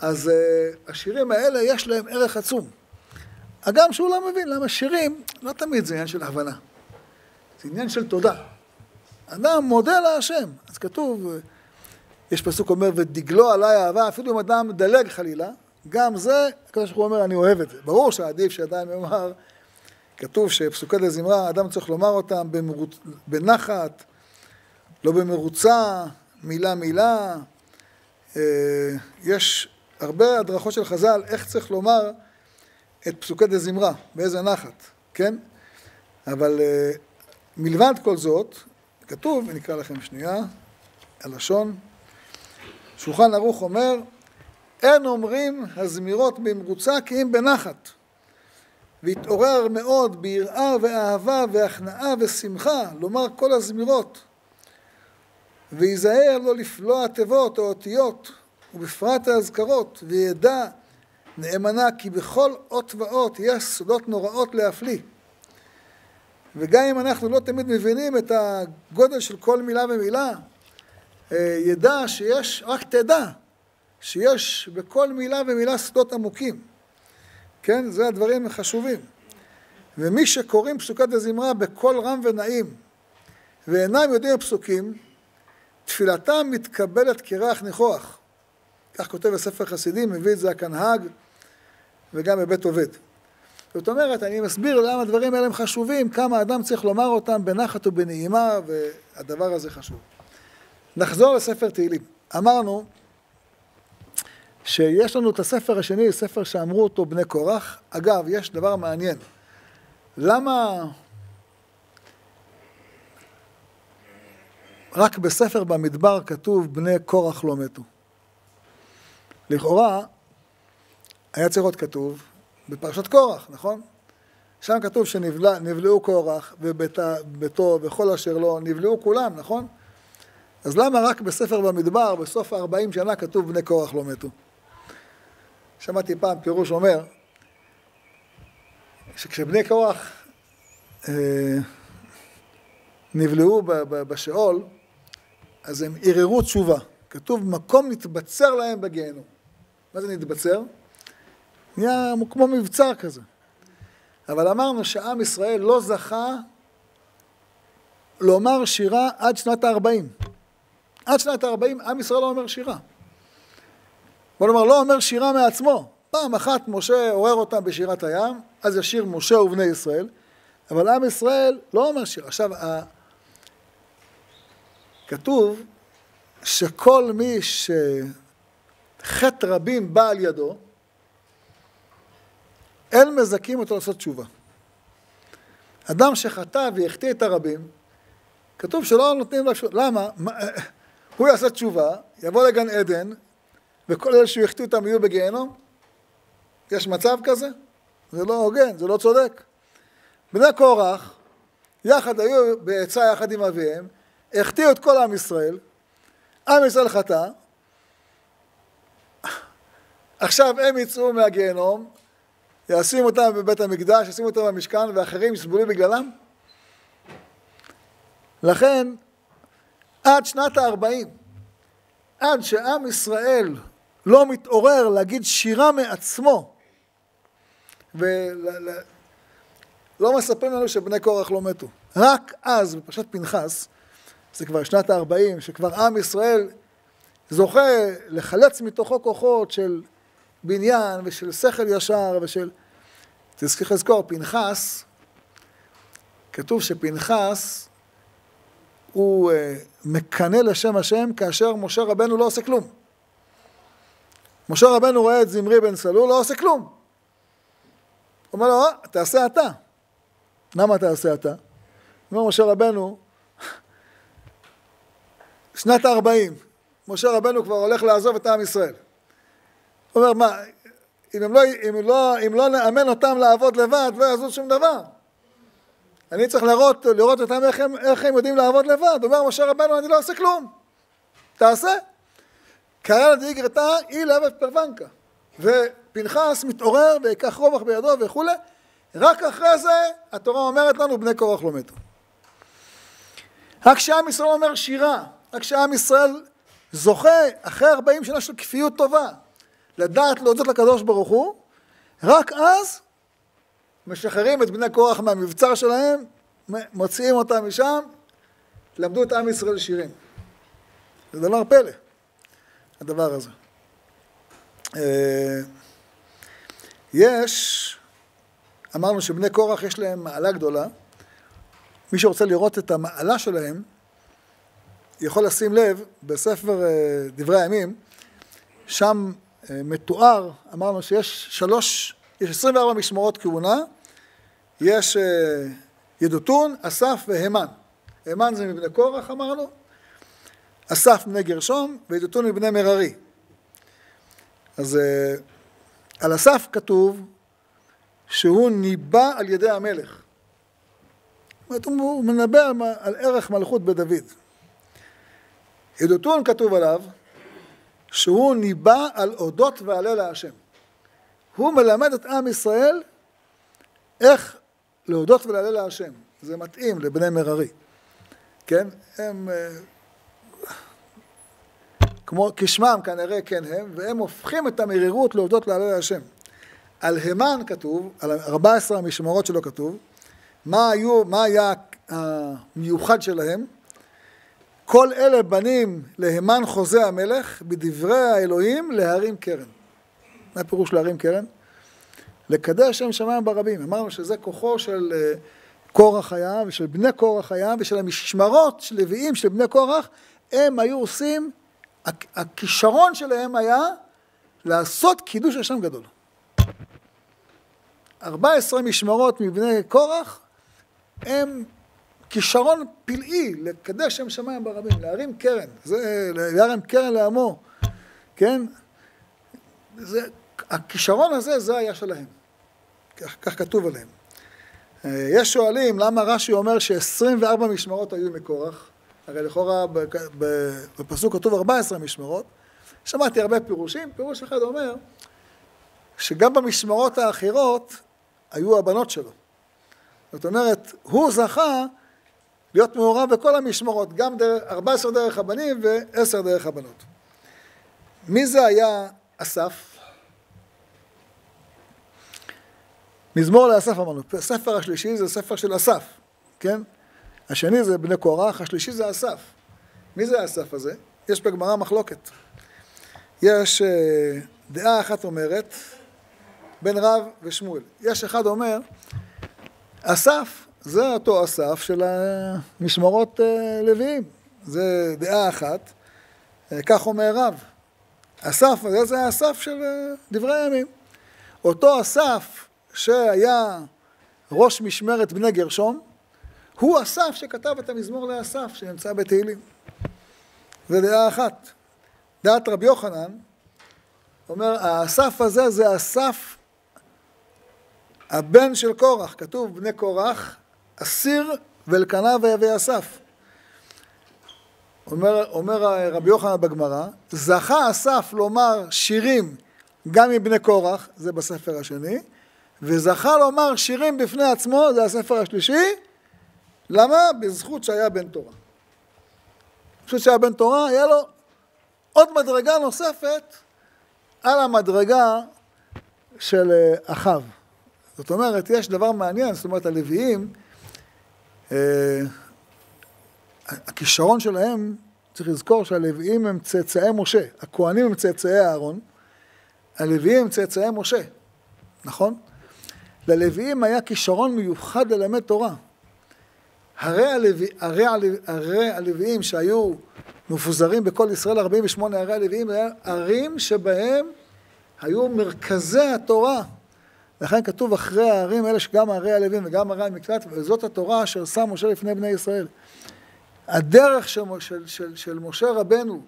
אז uh, השירים האלה יש להם ערך עצום. הגם שהוא לא מבין, למה שירים, לא תמיד זה עניין של הבנה. זה עניין של תודה. אדם מודה להשם. אז כתוב, יש פסוק אומר, ודגלו עליי אהבה, אפילו אם אדם מדלג חלילה, גם זה, הקדוש ברוך הוא אומר, אני אוהב את זה. ברור שעדיף שאדם יאמר, כתוב שפסוקי לזמרה, אדם צריך לומר אותם במרוץ, בנחת, לא במרוצה, מילה מילה. אה, יש הרבה הדרכות של חז"ל, איך צריך לומר את פסוקי דה זמרה, באיזה נחת, כן? אבל אה, מלבד כל זאת, כתוב, ונקרא לכם שנייה, הלשון, שולחן ערוך אומר, אין אומרים הזמירות במרוצה כי אם בנחת. והתעורר מאוד ביראה ואהבה והכנעה ושמחה לומר כל הזמירות. וייזהר לא לפלוע תיבות או אותיות, ובפרט האזכרות, וידע נאמנה כי בכל אות ואות יש סודות נוראות להפליא. וגם אם אנחנו לא תמיד מבינים את הגודל של כל מילה ומילה, אה, ידע שיש, רק תדע, שיש בכל מילה ומילה שדות עמוקים. כן? זה הדברים החשובים. ומי שקוראים פסוקת דזמרה בקול רם ונעים, ואינם יודעים הפסוקים, תפילתם מתקבלת כריח ניחוח. כך כותב בספר חסידים, מביא את זה הכנהג וגם בבית עובד. זאת אומרת, אני מסביר למה הדברים האלה הם חשובים, כמה אדם צריך לומר אותם בנחת ובנעימה, והדבר הזה חשוב. נחזור לספר תהילים. אמרנו שיש לנו את הספר השני, ספר שאמרו אותו בני קורח. אגב, יש דבר מעניין. למה רק בספר במדבר כתוב בני קורח לא מתו? לכאורה, היה צריך להיות כתוב בפרשת קורח, נכון? שם כתוב שנבלעו קורח וביתו וכל אשר לו, נבלעו כולם, נכון? אז למה רק בספר במדבר, בסוף ה-40 שנה, כתוב בני קורח לא מתו? שמעתי פעם פירוש אומר, שכשבני קורח אה, נבלעו בשאול, אז הם ערערו תשובה. כתוב, מקום נתבצר להם בגיהנום. מה זה נתבצר? נהיה כמו מבצר כזה. אבל אמרנו שעם ישראל לא זכה לומר שירה עד שנת ה-40. עד שנת ה-40 עם ישראל לא אומר שירה. נאמר, לא אומר שירה מעצמו. פעם אחת משה עורר אותם בשירת הים, אז ישיר משה ובני ישראל, אבל עם ישראל לא אומר שירה. עכשיו, כתוב שכל מי שחטא רבים בא על ידו, אין מזכים אותו לעשות תשובה. אדם שחטא והחטיא את הרבים, כתוב שלא נותנים לו... למה? הוא יעשה תשובה, יבוא לגן עדן, וכל אלה החטיא אותם יהיו בגיהנום? יש מצב כזה? זה לא הוגן, זה לא צודק. בני קורח, יחד היו בעצה יחד עם אביהם, החטיאו את כל עם ישראל, עם ישראל חטא, עכשיו הם יצאו מהגיהנום, ישימו אותם בבית המקדש, ישימו אותם במשכן, ואחרים יסבלו בגללם? לכן, עד שנת ה-40, עד שעם ישראל לא מתעורר להגיד שירה מעצמו, ולא מספרים לנו שבני קורח לא מתו. רק אז, בפרשת פנחס, זה כבר שנת ה-40, שכבר עם ישראל זוכה לחלץ מתוכו כוחות של בניין ושל שכל ישר ושל... צריך לזכור, פנחס, כתוב שפנחס הוא אה, מקנא לשם השם כאשר משה רבנו לא עושה כלום. משה רבנו רואה את זמרי בן סלול, לא עושה כלום. הוא אומר לו, אה, תעשה אתה. למה תעשה אתה? אומר משה רבנו, שנת ה-40, משה רבנו כבר הולך לעזוב את עם ישראל. הוא אומר, מה, אם, לא, אם, לא, אם לא נאמן אותם לעבוד לבד, לא יעזור שום דבר. אני צריך לראות, לראות אותם איך הם, איך הם יודעים לעבוד לבד. אומר משה רבנו, אני לא עושה כלום. תעשה. קרא אי לבד פרוונקה. ופנחס מתעורר ויקח רובח בידו וכולי. רק אחרי זה התורה אומרת לנו בני קורח לא מתו. רק כשעם ישראל אומר שירה, רק כשעם ישראל זוכה אחרי 40 שנה של כפיות טובה לדעת להודות לקדוש ברוך הוא, רק אז משחררים את בני קורח מהמבצר שלהם, מוציאים אותם משם, למדו את עם ישראל שירים. זה דבר פלא, הדבר הזה. אה, יש, אמרנו שבני קורח יש להם מעלה גדולה. מי שרוצה לראות את המעלה שלהם, יכול לשים לב בספר אה, דברי הימים, שם אה, מתואר, אמרנו שיש שלוש, יש 24 משמרות כהונה, יש ידותון, אסף והמן. המן זה מבני קורח אמרנו, אסף מבני גרשום וידותון מבני מררי. אז אה, על אסף כתוב שהוא ניבא על ידי המלך. זאת אומרת, הוא מנבא על ערך מלכות בדוד. ידותון כתוב עליו שהוא ניבא על אודות ועלה להשם. הוא מלמד את עם ישראל איך להודות ולהלל להשם. זה מתאים לבני מררי, כן? הם... כמו כשמם כנראה כן הם, והם הופכים את המרירות להודות להלל השם. על המן כתוב, על 14 המשמרות שלו כתוב, מה, היו, מה היה המיוחד שלהם? כל אלה בנים להמן חוזה המלך, בדברי האלוהים להרים קרן. מה הפירוש להרים קרן? לקדש שם שמיים ברבים. אמרנו שזה כוחו של אה, קורח היה, ושל בני קורח היה, ושל המשמרות של לוויים של בני קורח, הם היו עושים, הכישרון שלהם היה לעשות קידוש השם גדול. 14 משמרות מבני קורח הם כישרון פלאי לקדש שם שמיים ברבים, להרים קרן, זה להרים קרן לעמו, כן? זה, הכישרון הזה, זה היה שלהם, כך, כך כתוב עליהם. אה, יש שואלים למה רש"י אומר ש-24 משמרות היו מקורח, הרי לכאורה בפסוק כתוב 14 משמרות, שמעתי הרבה פירושים, פירוש אחד אומר שגם במשמרות האחרות היו הבנות שלו. זאת אומרת, הוא זכה להיות מעורב בכל המשמרות, גם דרך, 14 דרך הבנים ו-10 דרך הבנות. מי זה היה אסף? מזמור לאסף אמרנו, הספר השלישי זה ספר של אסף, כן? השני זה בני קורח, השלישי זה אסף. מי זה האסף הזה? יש בגמרא מחלוקת. יש אה, דעה אחת אומרת, בין רב ושמואל. יש אחד אומר, אסף זה אותו אסף של המשמרות אה, לוויים. זה דעה אחת, אה, כך אומר רב. אסף הזה זה האסף של דברי הימים. אותו אסף שהיה ראש משמרת בני גרשום, הוא אסף שכתב את המזמור לאסף שנמצא בתהילים. זו דעה אחת. דעת רבי יוחנן אומר, האסף הזה זה אסף הבן של קורח, כתוב בני קורח, אסיר ואלקנה ויביא אסף. אומר, אומר רבי יוחנן בגמרא, זכה אסף לומר שירים גם מבני קורח, זה בספר השני, וזכה לומר שירים בפני עצמו, זה הספר השלישי, למה? בזכות שהיה בן תורה. בזכות שהיה בן תורה, היה לו עוד מדרגה נוספת על המדרגה של אה, אחיו. זאת אומרת, יש דבר מעניין, זאת אומרת, הלוויים, אה, הכישרון שלהם, צריך לזכור שהלוויים הם צאצאי משה, הכוהנים הם צאצאי אהרון, הלוויים הם צאצאי משה, נכון? ללוויים היה כישרון מיוחד ללמד תורה. הרי, הלוי, הרי, הרי הלוויים שהיו מפוזרים בכל ישראל, 48 ערי הלוויים, היה ערים שבהם היו מרכזי התורה. לכן כתוב אחרי הערים האלה שגם ערי הלווים וגם ערי המקלט, וזאת התורה אשר שם משה לפני בני ישראל. הדרך של, של, של, של משה רבנו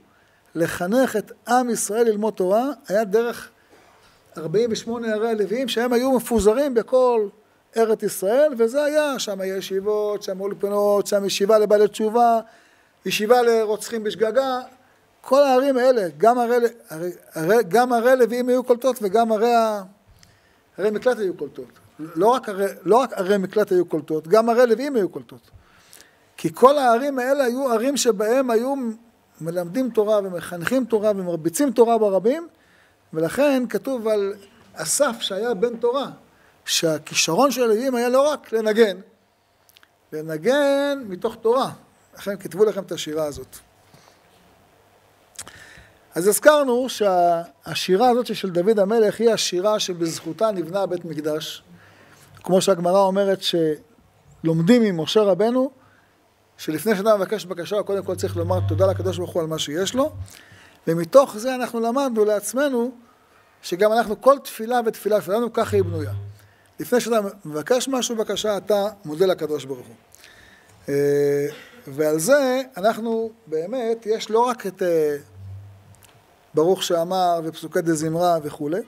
לחנך את עם ישראל ללמוד תורה, היה דרך 48 ערי הלוויים שהם היו מפוזרים בכל ארץ ישראל, וזה היה, שם ישיבות, שם אולפנות, שם ישיבה לבעלי תשובה, ישיבה לרוצחים בשגגה, כל הערים האלה, גם ערי, ערי, ערי, גם ערי לוויים היו קולטות וגם ערי, ערי מקלט היו קולטות. לא רק, ערי, לא רק ערי מקלט היו קולטות, גם ערי לוויים היו קולטות. כי כל הערים האלה היו ערים שבהם היו מלמדים תורה ומחנכים תורה ומרביצים תורה ברבים, ולכן כתוב על אסף שהיה בן תורה, שהכישרון של הלווים היה לא רק לנגן, לנגן מתוך תורה. לכן כתבו לכם את השירה הזאת. אז הזכרנו שהשירה הזאת של דוד המלך היא השירה שבזכותה נבנה בית מקדש. כמו שהגמרא אומרת שלומדים ממשה רבנו, שלפני שאדם מבקש בקשה, קודם כל צריך לומר תודה לקדוש ברוך הוא על מה שיש לו, ומתוך זה אנחנו למדנו לעצמנו שגם אנחנו, כל תפילה ותפילה שלנו, ככה היא בנויה. לפני שאתה מבקש משהו בבקשה, אתה מודה לקדוש ברוך הוא. אה, ועל זה אנחנו באמת, יש לא רק את אה, ברוך שאמר ופסוקי דה זמרה וכולי,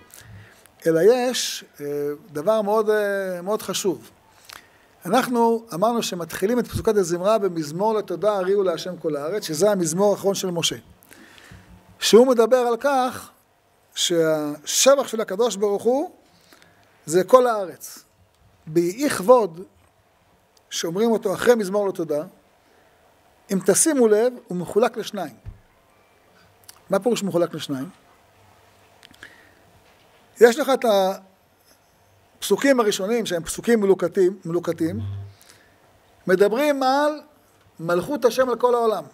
אלא יש אה, דבר מאוד, מאוד חשוב. אנחנו אמרנו שמתחילים את פסוקי דה זמרה במזמור לתודה הריעו להשם כל הארץ, שזה המזמור האחרון של משה. שהוא מדבר על כך שהשבח של הקדוש ברוך הוא זה כל הארץ. באי כבוד, שאומרים אותו אחרי מזמור לתודה, אם תשימו לב, הוא מחולק לשניים. מה פירוש מחולק לשניים? יש לך את הפסוקים הראשונים, שהם פסוקים מלוקטים, מלוקטים מדברים על מלכות השם על כל העולם.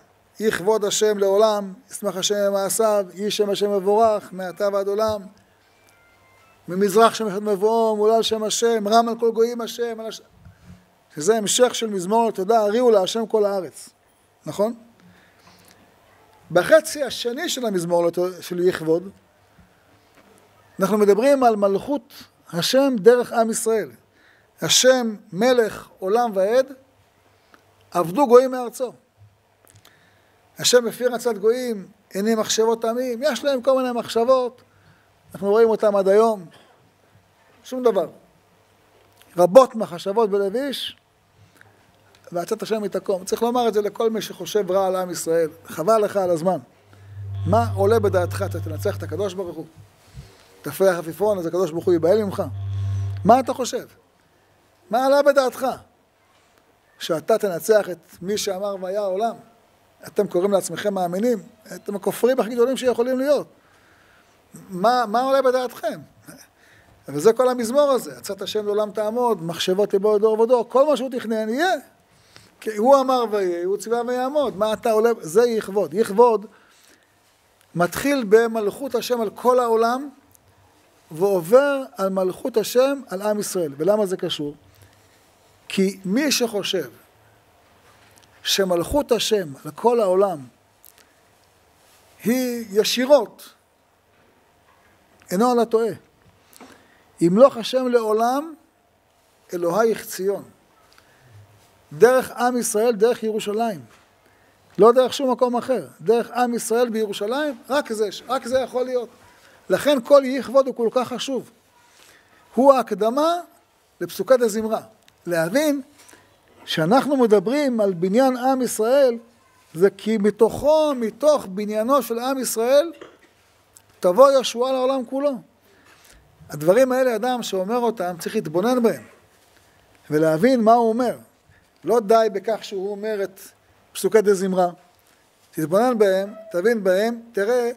יכבוד השם לעולם, ישמח השם במעשיו, יהי שם השם מבורך, מעתה ועד עולם. ממזרח שם אחד מבואו, מולל שם השם, רם על כל גויים השם, על הש... שזה המשך של מזמור לתודה, הריעו להשם כל הארץ, נכון? בחצי השני של המזמור של יכבוד, אנחנו מדברים על מלכות השם דרך עם ישראל. השם מלך עולם ועד, עבדו גויים מארצו. השם לפי רצת גויים, הנה מחשבות עמים, יש להם כל מיני מחשבות, אנחנו רואים אותם עד היום, שום דבר. רבות מחשבות בלב איש, ועצת השם מתקום. צריך לומר את זה לכל מי שחושב רע על עם ישראל. חבל לך על הזמן. מה עולה בדעתך? אתה תנצח את הקדוש ברוך הוא? תפריח עפיפון, אז הקדוש ברוך הוא ייבהל ממך? מה אתה חושב? מה עלה בדעתך? שאתה תנצח את מי שאמר והיה העולם? אתם קוראים לעצמכם מאמינים? אתם הכופרים הכי גדולים שיכולים להיות. מה, מה עולה בדעתכם? וזה כל המזמור הזה, עצת השם לעולם תעמוד, מחשבות יבואו דור ודור, כל מה שהוא תכנן יהיה. כי הוא אמר ויהיה, הוא ציווה ויעמוד, מה אתה עולה, זה יכבוד. יכבוד מתחיל במלכות השם על כל העולם, ועובר על מלכות השם על עם ישראל. ולמה זה קשור? כי מי שחושב שמלכות השם על כל העולם היא ישירות, אינו על הטועה. ימלוך השם לעולם, אלוהיך ציון. דרך עם ישראל, דרך ירושלים. לא דרך שום מקום אחר. דרך עם ישראל בירושלים, רק זה, רק זה יכול להיות. לכן כל יכבוד הוא כל כך חשוב. הוא ההקדמה לפסוקת הזמרה. להבין שאנחנו מדברים על בניין עם ישראל, זה כי מתוכו, מתוך בניינו של עם ישראל, תבוא ישועה לעולם כולו. הדברים האלה, אדם שאומר אותם, צריך להתבונן בהם ולהבין מה הוא אומר. לא די בכך שהוא אומר את פסוקי דה זמרה. תתבונן בהם, תבין בהם, תראה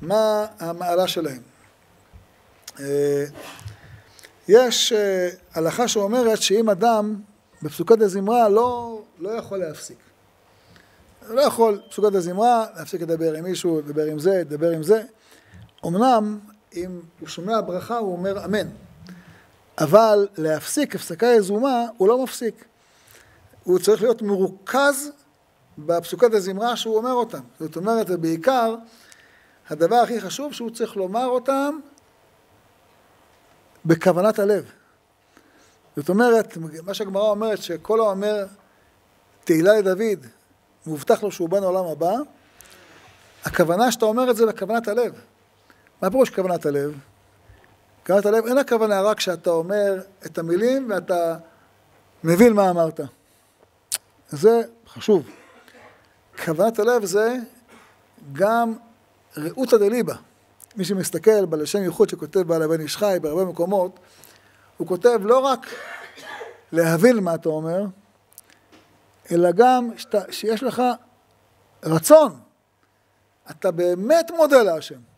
מה המעלה שלהם. אה, יש אה, הלכה שאומרת שאם אדם בפסוקי דה זמרה לא, לא יכול להפסיק. לא יכול, פסוקי דה זמרה, להפסיק לדבר עם מישהו, לדבר עם זה, לדבר עם זה. אמנם אם הוא שומע ברכה הוא אומר אמן. אבל להפסיק הפסקה יזומה הוא לא מפסיק. הוא צריך להיות מרוכז בפסוקת הזמרה שהוא אומר אותם. זאת אומרת, ובעיקר, הדבר הכי חשוב שהוא צריך לומר אותם בכוונת הלב. זאת אומרת, מה שהגמרא אומרת, שכל האומר תהילה לדוד, מובטח לו שהוא בא לעולם הבא, הכוונה שאתה אומר את זה בכוונת הלב. מה פירוש כוונת הלב? כוונת הלב אין הכוונה רק שאתה אומר את המילים ואתה מבין מה אמרת. זה חשוב. כוונת הלב זה גם ראותא דליבה. מי שמסתכל בלשם ייחוד שכותב בעל הבן איש חי בהרבה מקומות, הוא כותב לא רק להבין מה אתה אומר, אלא גם שאתה, שיש לך רצון. אתה באמת מודה להשם.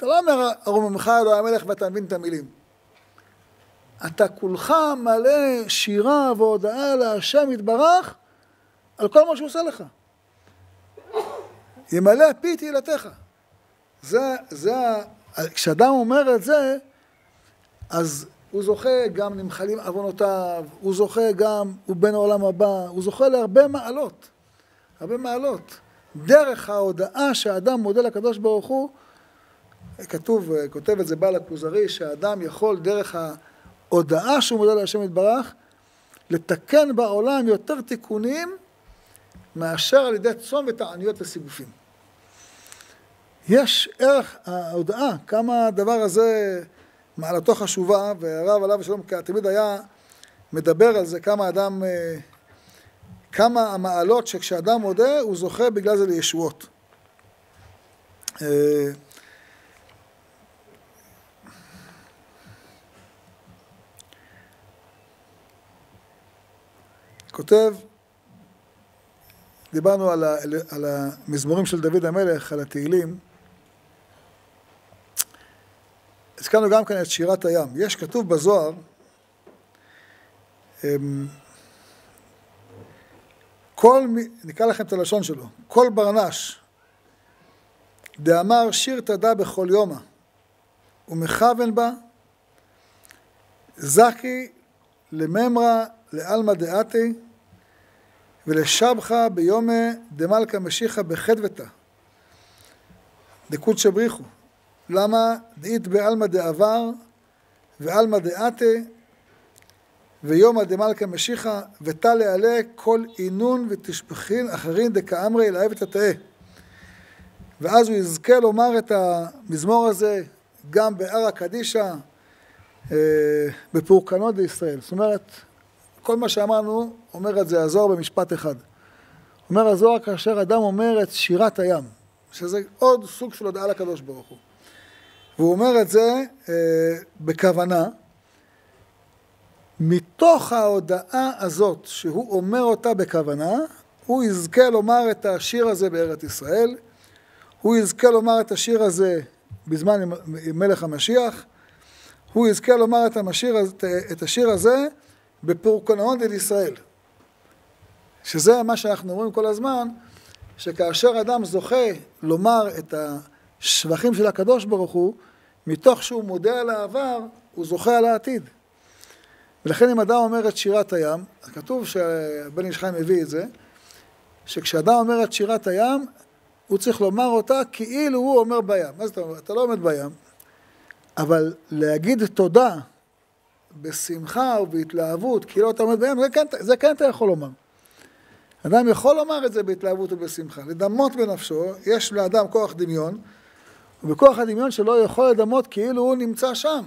אתה לא אומר ארוממך אלוהי המלך ואתה מבין את המילים. אתה כולך מלא שירה והודאה להשם יתברך על כל מה שהוא עושה לך. ימלא פי תהילתך. זה, זה, כשאדם אומר את זה, אז הוא זוכה גם נמחלים עוונותיו, הוא זוכה גם, הוא בן העולם הבא, הוא זוכה להרבה מעלות, הרבה מעלות. דרך ההודאה שהאדם מודה לקדוש ברוך הוא, כתוב, כותב את זה בעל הכוזרי, שהאדם יכול דרך ההודאה שהוא מודה להשם יתברך, לתקן בעולם יותר תיקונים מאשר על ידי צום ותעניות וסיגופים. יש ערך ההודאה, כמה הדבר הזה מעלתו חשובה, והרב עליו השלום תמיד היה מדבר על זה, כמה אדם, אה, כמה המעלות שכשאדם מודה הוא זוכה בגלל זה לישועות. כותב דיברנו על, ה, על המזמורים של דוד המלך, על התהילים. הזכרנו גם כן את שירת הים. יש, כתוב בזוהר, אמ, כל, נקרא לכם את הלשון שלו, כל ברנש, דאמר שיר תדה בכל יומא, ומכוון בה, זכי לממרא לעלמא דעתי, ולשבחה ביומי דמלכה משיחא בחדוותה, דקוד שבריחו. למה דאית בעלמא דעבר ועלמא דעתי ויומא דמלכה משיחא ותלה עליה כל אינון ותשפכין אחרין דקאמרי אלהה ותתאה. ואז הוא יזכה לומר את המזמור הזה גם בערא קדישא, אה, בפורקנות בישראל. זאת אומרת, כל מה שאמרנו, אומר את זה הזוהר במשפט אחד. אומר הזוהר כאשר אדם אומר את שירת הים, שזה עוד סוג של הודעה לקדוש ברוך הוא. והוא אומר את זה אה, בכוונה, מתוך ההודעה הזאת, שהוא אומר אותה בכוונה, הוא יזכה לומר את השיר הזה בארץ ישראל, הוא יזכה לומר את השיר הזה בזמן מלך המשיח, הוא יזכה לומר את, המשיר, את השיר הזה בפורקנאון דל ישראל. שזה מה שאנחנו אומרים כל הזמן, שכאשר אדם זוכה לומר את השבחים של הקדוש ברוך הוא, מתוך שהוא מודה על העבר, הוא זוכה על העתיד. ולכן אם אדם אומר את שירת הים, כתוב שבן איש חיים מביא את זה, שכשאדם אומר את שירת הים, הוא צריך לומר אותה כאילו הוא אומר בים. מה זאת אומרת? אתה לא עומד בים, אבל להגיד תודה בשמחה ובהתלהבות, כאילו אתה עומד בים, זה כן, זה כן אתה יכול לומר. אדם יכול לומר את זה בהתלהבות ובשמחה. לדמות בנפשו, יש לאדם כוח דמיון, ובכוח הדמיון שלו יכול לדמות כאילו הוא נמצא שם.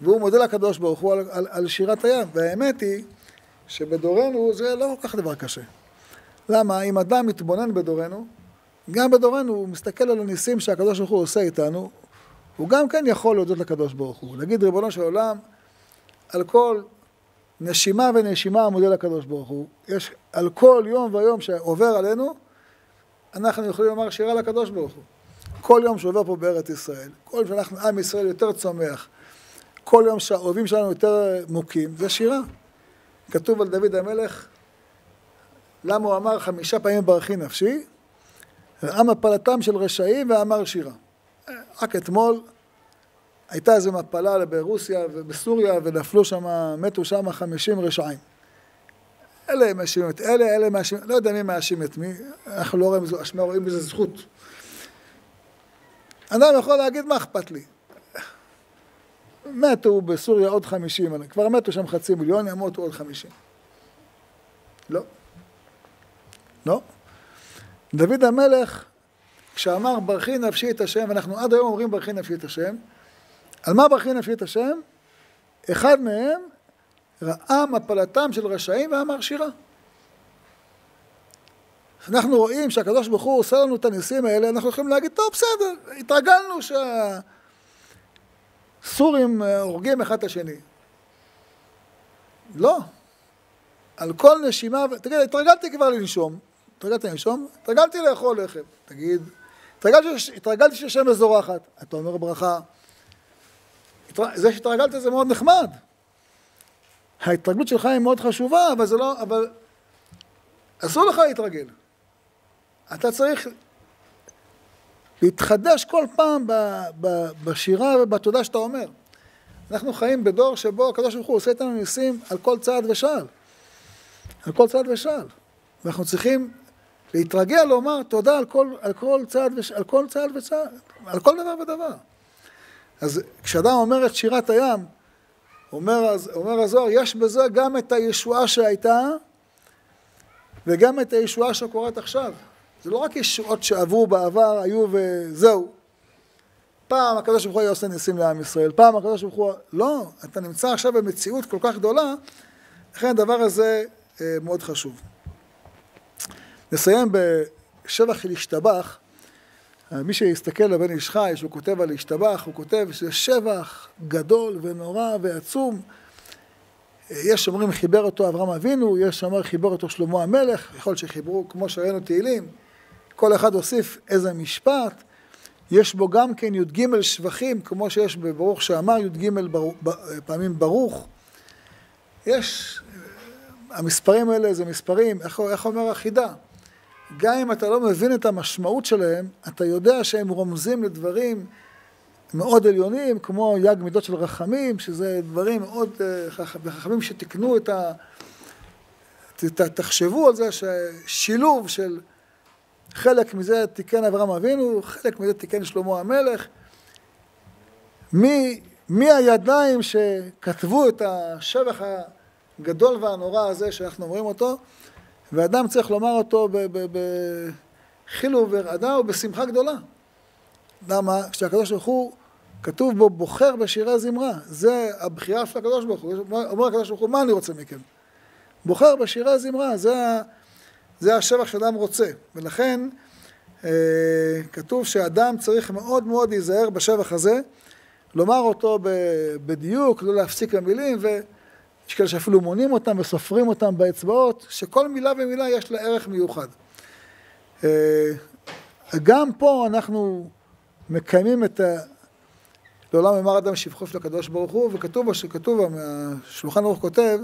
והוא מודה לקדוש ברוך הוא על, על, על שירת הים. והאמת היא שבדורנו זה לא כל כך דבר קשה. למה? אם אדם מתבונן בדורנו, גם בדורנו הוא מסתכל על הניסים שהקדוש ברוך הוא עושה איתנו, הוא גם כן יכול להודות לקדוש ברוך הוא. להגיד ריבונו של עולם, על כל נשימה ונשימה מודה לקדוש ברוך הוא. יש על כל יום ויום שעובר עלינו, אנחנו יכולים לומר שירה לקדוש ברוך הוא. כל יום שעובר פה בארץ ישראל, כל יום שאנחנו עם ישראל יותר צומח, כל יום שהאוהבים שלנו יותר מוכים, זה שירה. כתוב על דוד המלך, למה הוא אמר חמישה פעמים ברכי נפשי? ראה מפלתם של רשעים ואמר שירה. רק אתמול הייתה איזו מפלה ברוסיה ובסוריה ונפלו שם, מתו שם חמישים רשעים. אלה מאשימים את אלה, אלה מאשימים, לא יודע מי מאשים את מי, אנחנו לא רואים, אשמה רואים בזה זכות. אדם יכול להגיד מה אכפת לי. מתו בסוריה עוד חמישים, כבר מתו שם חצי מיליון, ימותו עוד חמישים. לא. לא. דוד המלך, כשאמר ברכי נפשי את השם, ואנחנו עד היום אומרים ברכי נפשי את השם, על מה ברכי נפשי את השם? אחד מהם ראה מפלתם של רשעים ואמר שירה. אנחנו רואים שהקדוש ברוך הוא עושה לנו את הניסים האלה, אנחנו יכולים להגיד, טוב, בסדר, התרגלנו שהסורים הורגים אחד את השני. לא. על כל נשימה, תגיד, התרגלתי כבר לנשום, התרגלתי לנשום, התרגלתי לאכול לחם, תגיד, התרגלתי שיש שם מזורחת, אתה אומר ברכה, זה שהתרגלת זה מאוד נחמד. ההתרגלות שלך היא מאוד חשובה, אבל זה לא, אבל אסור לך להתרגל. אתה צריך להתחדש כל פעם בשירה ובתודה שאתה אומר. אנחנו חיים בדור שבו הקדוש ברוך הוא עושה איתנו ניסים על כל צעד ושעל. על כל צעד ושעל. ואנחנו צריכים להתרגל לומר תודה על כל, על כל צעד ושעל, על כל צעד וצעד, על כל דבר ודבר. אז כשאדם אומר את שירת הים, אומר, אומר הזוהר, יש בזה גם את הישועה שהייתה וגם את הישועה שקורית עכשיו. זה לא רק ישועות שעברו בעבר, היו וזהו. פעם הקדוש ברוך הוא היה עושה ניסים לעם ישראל, פעם הקדוש ברוך הוא... לא, אתה נמצא עכשיו במציאות כל כך גדולה, לכן הדבר הזה אה, מאוד חשוב. נסיים בשבח להשתבח. מי שיסתכל לבן איש חי, שהוא כותב על להשתבח, הוא כותב שזה שבח גדול ונורא ועצום. יש שאומרים חיבר אותו אברהם אבינו, יש שאומרים חיבר אותו שלמה המלך, יכול להיות שחיברו, כמו שראינו תהילים, כל אחד הוסיף איזה משפט, יש בו גם כן י"ג שבחים, כמו שיש בברוך שאמר י"ג. פעמים ברוך. יש, המספרים האלה זה מספרים, איך, איך אומר החידה? גם אם אתה לא מבין את המשמעות שלהם, אתה יודע שהם רומזים לדברים מאוד עליונים, כמו יג מידות של רחמים, שזה דברים מאוד, וחכמים שתיקנו את ה... תחשבו על זה ששילוב של חלק מזה תיקן אברהם אבינו, חלק מזה תיקן שלמה המלך. מי, מי הידיים שכתבו את השבח הגדול והנורא הזה שאנחנו אומרים אותו, ואדם צריך לומר אותו בחיל וברעדה ובשמחה גדולה. למה? כשהקדוש ברוך הוא, כתוב בו בוחר בשירי זמרה, זה הבחירה של הקדוש ברוך הוא, אומר הקדוש ברוך הוא, מה אני רוצה מכם? בוחר בשירי זמרה, זה, זה השבח שאדם רוצה, ולכן אה, כתוב שאדם צריך מאוד מאוד להיזהר בשבח הזה, לומר אותו בדיוק, לא להפסיק במילים, ויש כאלה שאפילו מונים אותם וסופרים אותם באצבעות, שכל מילה ומילה יש לה ערך מיוחד. אה, גם פה אנחנו מקיימים את ה... לעולם אמר אדם שבחו של הקדוש ברוך הוא, וכתוב, כתוב, השולחן ערוך כותב,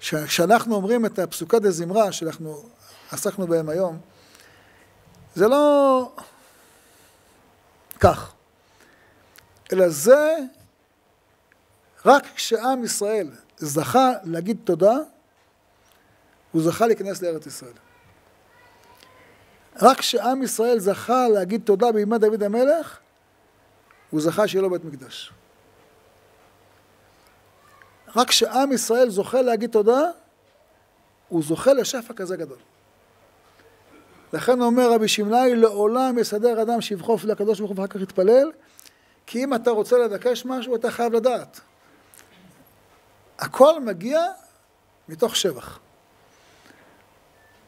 כשאנחנו אומרים את הפסוקי דה זמרה שאנחנו עסקנו בהם היום, זה לא כך, אלא זה רק כשעם ישראל זכה להגיד תודה, הוא זכה להיכנס לארץ ישראל. רק כשעם ישראל זכה להגיד תודה בימי דוד המלך, הוא זכה שיהיה לו בית מקדש. רק כשעם ישראל זוכה להגיד תודה, הוא זוכה לשפע כזה גדול. לכן אומר רבי שמלאי, לעולם יסדר אדם שבחוף לקדוש ברוך הוא ואחר כך יתפלל, כי אם אתה רוצה לבקש משהו, אתה חייב לדעת. הכל מגיע מתוך שבח.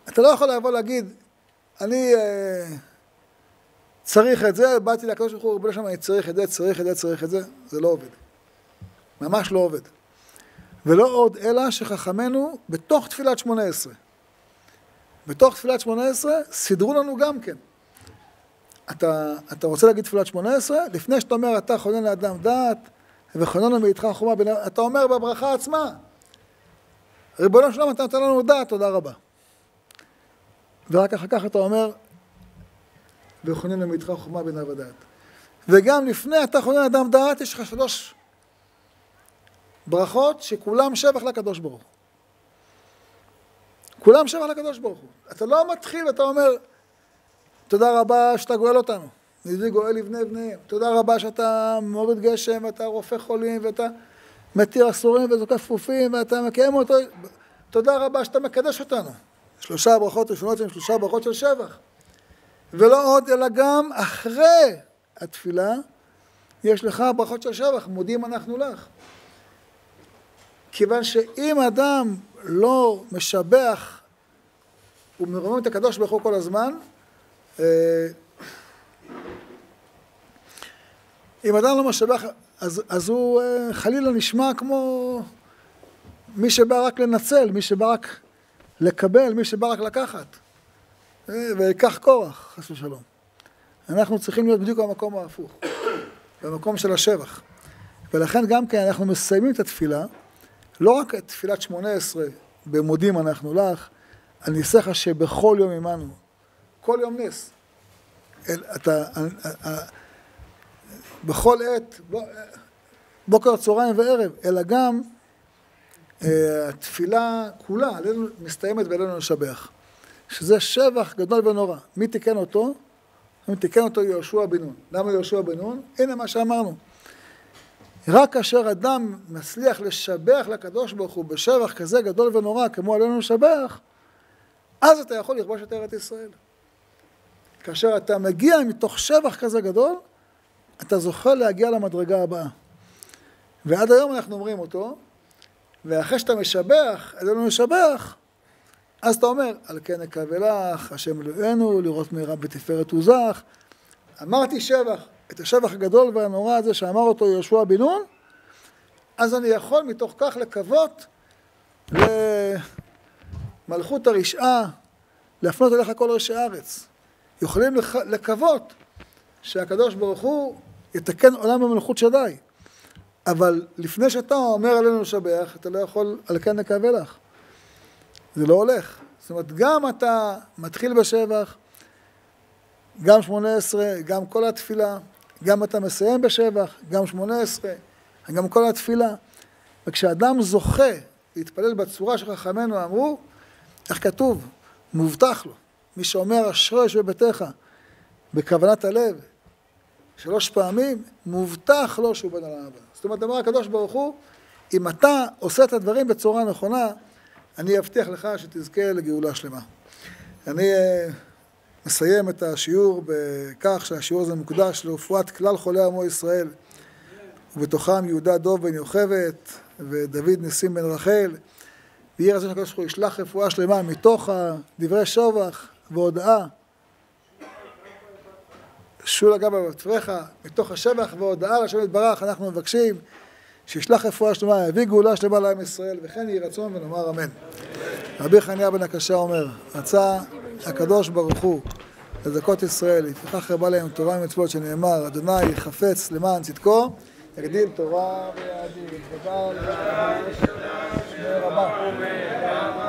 אתה לא יכול לבוא להגיד, אני אה, צריך את זה, באתי לקדוש ברוך הוא, רבי אני צריך את זה, צריך את זה, צריך את זה, זה לא עובד. ממש לא עובד. ולא עוד אלא שחכמינו בתוך תפילת שמונה עשרה. בתוך תפילת שמונה עשרה סידרו לנו גם כן. אתה, אתה רוצה להגיד תפילת שמונה עשרה, לפני שאתה אומר אתה חונן לאדם דעת וחוננו מאיתך חומה, בין... אתה אומר בברכה עצמה, ריבונו שלום אתה נותן לנו דעת, תודה רבה. ורק אחר כך אתה אומר וחוננו מאיתך חומה בין ודעת. וגם לפני אתה חונן אדם דעת, יש לך שלוש ברכות שכולם שבח לקדוש ברוך הוא. כולם שבח לקדוש ברוך הוא. אתה לא מתחיל ואתה אומר, תודה רבה שאתה גואל אותנו. נביא גואל לבני בניהם. תודה רבה שאתה מוריד גשם ואתה רופא חולים ואתה מתיר אסורים וזוקף כפופים ואתה מקיים אותו. תודה רבה שאתה מקדש אותנו. שלושה ברכות ראשונות הן שלושה ברכות של שבח. ולא עוד, אלא גם אחרי התפילה יש לך ברכות של שבח, מודים אנחנו לך. כיוון שאם אדם לא משבח ומרומם את הקדוש ברוך הוא כל הזמן, אה, אם אדם לא משבח, אז, אז הוא אה, חלילה נשמע כמו מי שבא רק לנצל, מי שבא רק לקבל, מי שבא רק לקחת. אה, ויקח כורח, חס ושלום. אנחנו צריכים להיות בדיוק במקום ההפוך, במקום של השבח. ולכן גם כן אנחנו מסיימים את התפילה לא רק את תפילת שמונה עשרה במודים אנחנו לך, על ניסיך שבכל יום עמנו. כל יום נס. אל, אתה, בכל עת, בוקר, צהריים וערב, אלא גם אה, התפילה כולה מסתיימת ועלינו לשבח. שזה שבח גדול ונורא. מי תיקן אותו? תיקן אותו יהושע בן נון. למה יהושע בן נון? הנה מה שאמרנו. רק כאשר אדם מצליח לשבח לקדוש ברוך הוא בשבח כזה גדול ונורא כמו עלינו לשבח, אז אתה יכול לכבוש את ארץ ישראל. כאשר אתה מגיע מתוך שבח כזה גדול, אתה זוכה להגיע למדרגה הבאה. ועד היום אנחנו אומרים אותו, ואחרי שאתה משבח, עלינו לשבח, אז אתה אומר, על כן אקווה לך, השם אלוהינו, לראות מהרה בתפארת עוזך. אמרתי שבח, את השבח הגדול והנורא הזה שאמר אותו יהושע בן נון, אז אני יכול מתוך כך לקוות למלכות הרשעה, להפנות אליך כל ראשי הארץ. יכולים לקוות שהקדוש ברוך הוא יתקן עולם במלכות שדי. אבל לפני שאתה אומר עלינו לשבח, אתה לא יכול על כן נקווה לך. זה לא הולך. זאת אומרת, גם אתה מתחיל בשבח, גם שמונה עשרה, גם כל התפילה, גם אתה מסיים בשבח, גם שמונה עשרה, גם כל התפילה. וכשאדם זוכה להתפלל בצורה שחכמינו אמרו, איך כתוב? מובטח לו. מי שאומר אשרי יושב בביתך בכוונת הלב שלוש פעמים, מובטח לו שהוא בן על הבא. זאת אומרת, אמר הקדוש ברוך הוא, אם אתה עושה את הדברים בצורה נכונה, אני אבטיח לך שתזכה לגאולה שלמה. אני uh, מסיים את השיעור בכך שהשיעור הזה מוקדש לרפואת כלל חולי עמו ישראל, ובתוכם יהודה דוב בן יוכבת ודוד ניסים בן רחל, ויהי רצון שהקדוש ברוך הוא ישלח רפואה שלמה מתוך דברי שבח והודאה. שולה גבה בתפריך, מתוך השבח והודאה לשם יתברך, אנחנו מבקשים שישלח רפואה שלמה, יביא גאולה שלמה לעם ישראל, וכן יהי רצון ונאמר אמן. רבי חניה בן הקשה אומר, רצה הקדוש ברוך הוא לזכות ישראל, לפיכך רבה להם תורה ומצוות שנאמר, אדוני חפץ למען צדקו, יגדיל תורה ויעדיל, דבר שמי רבה.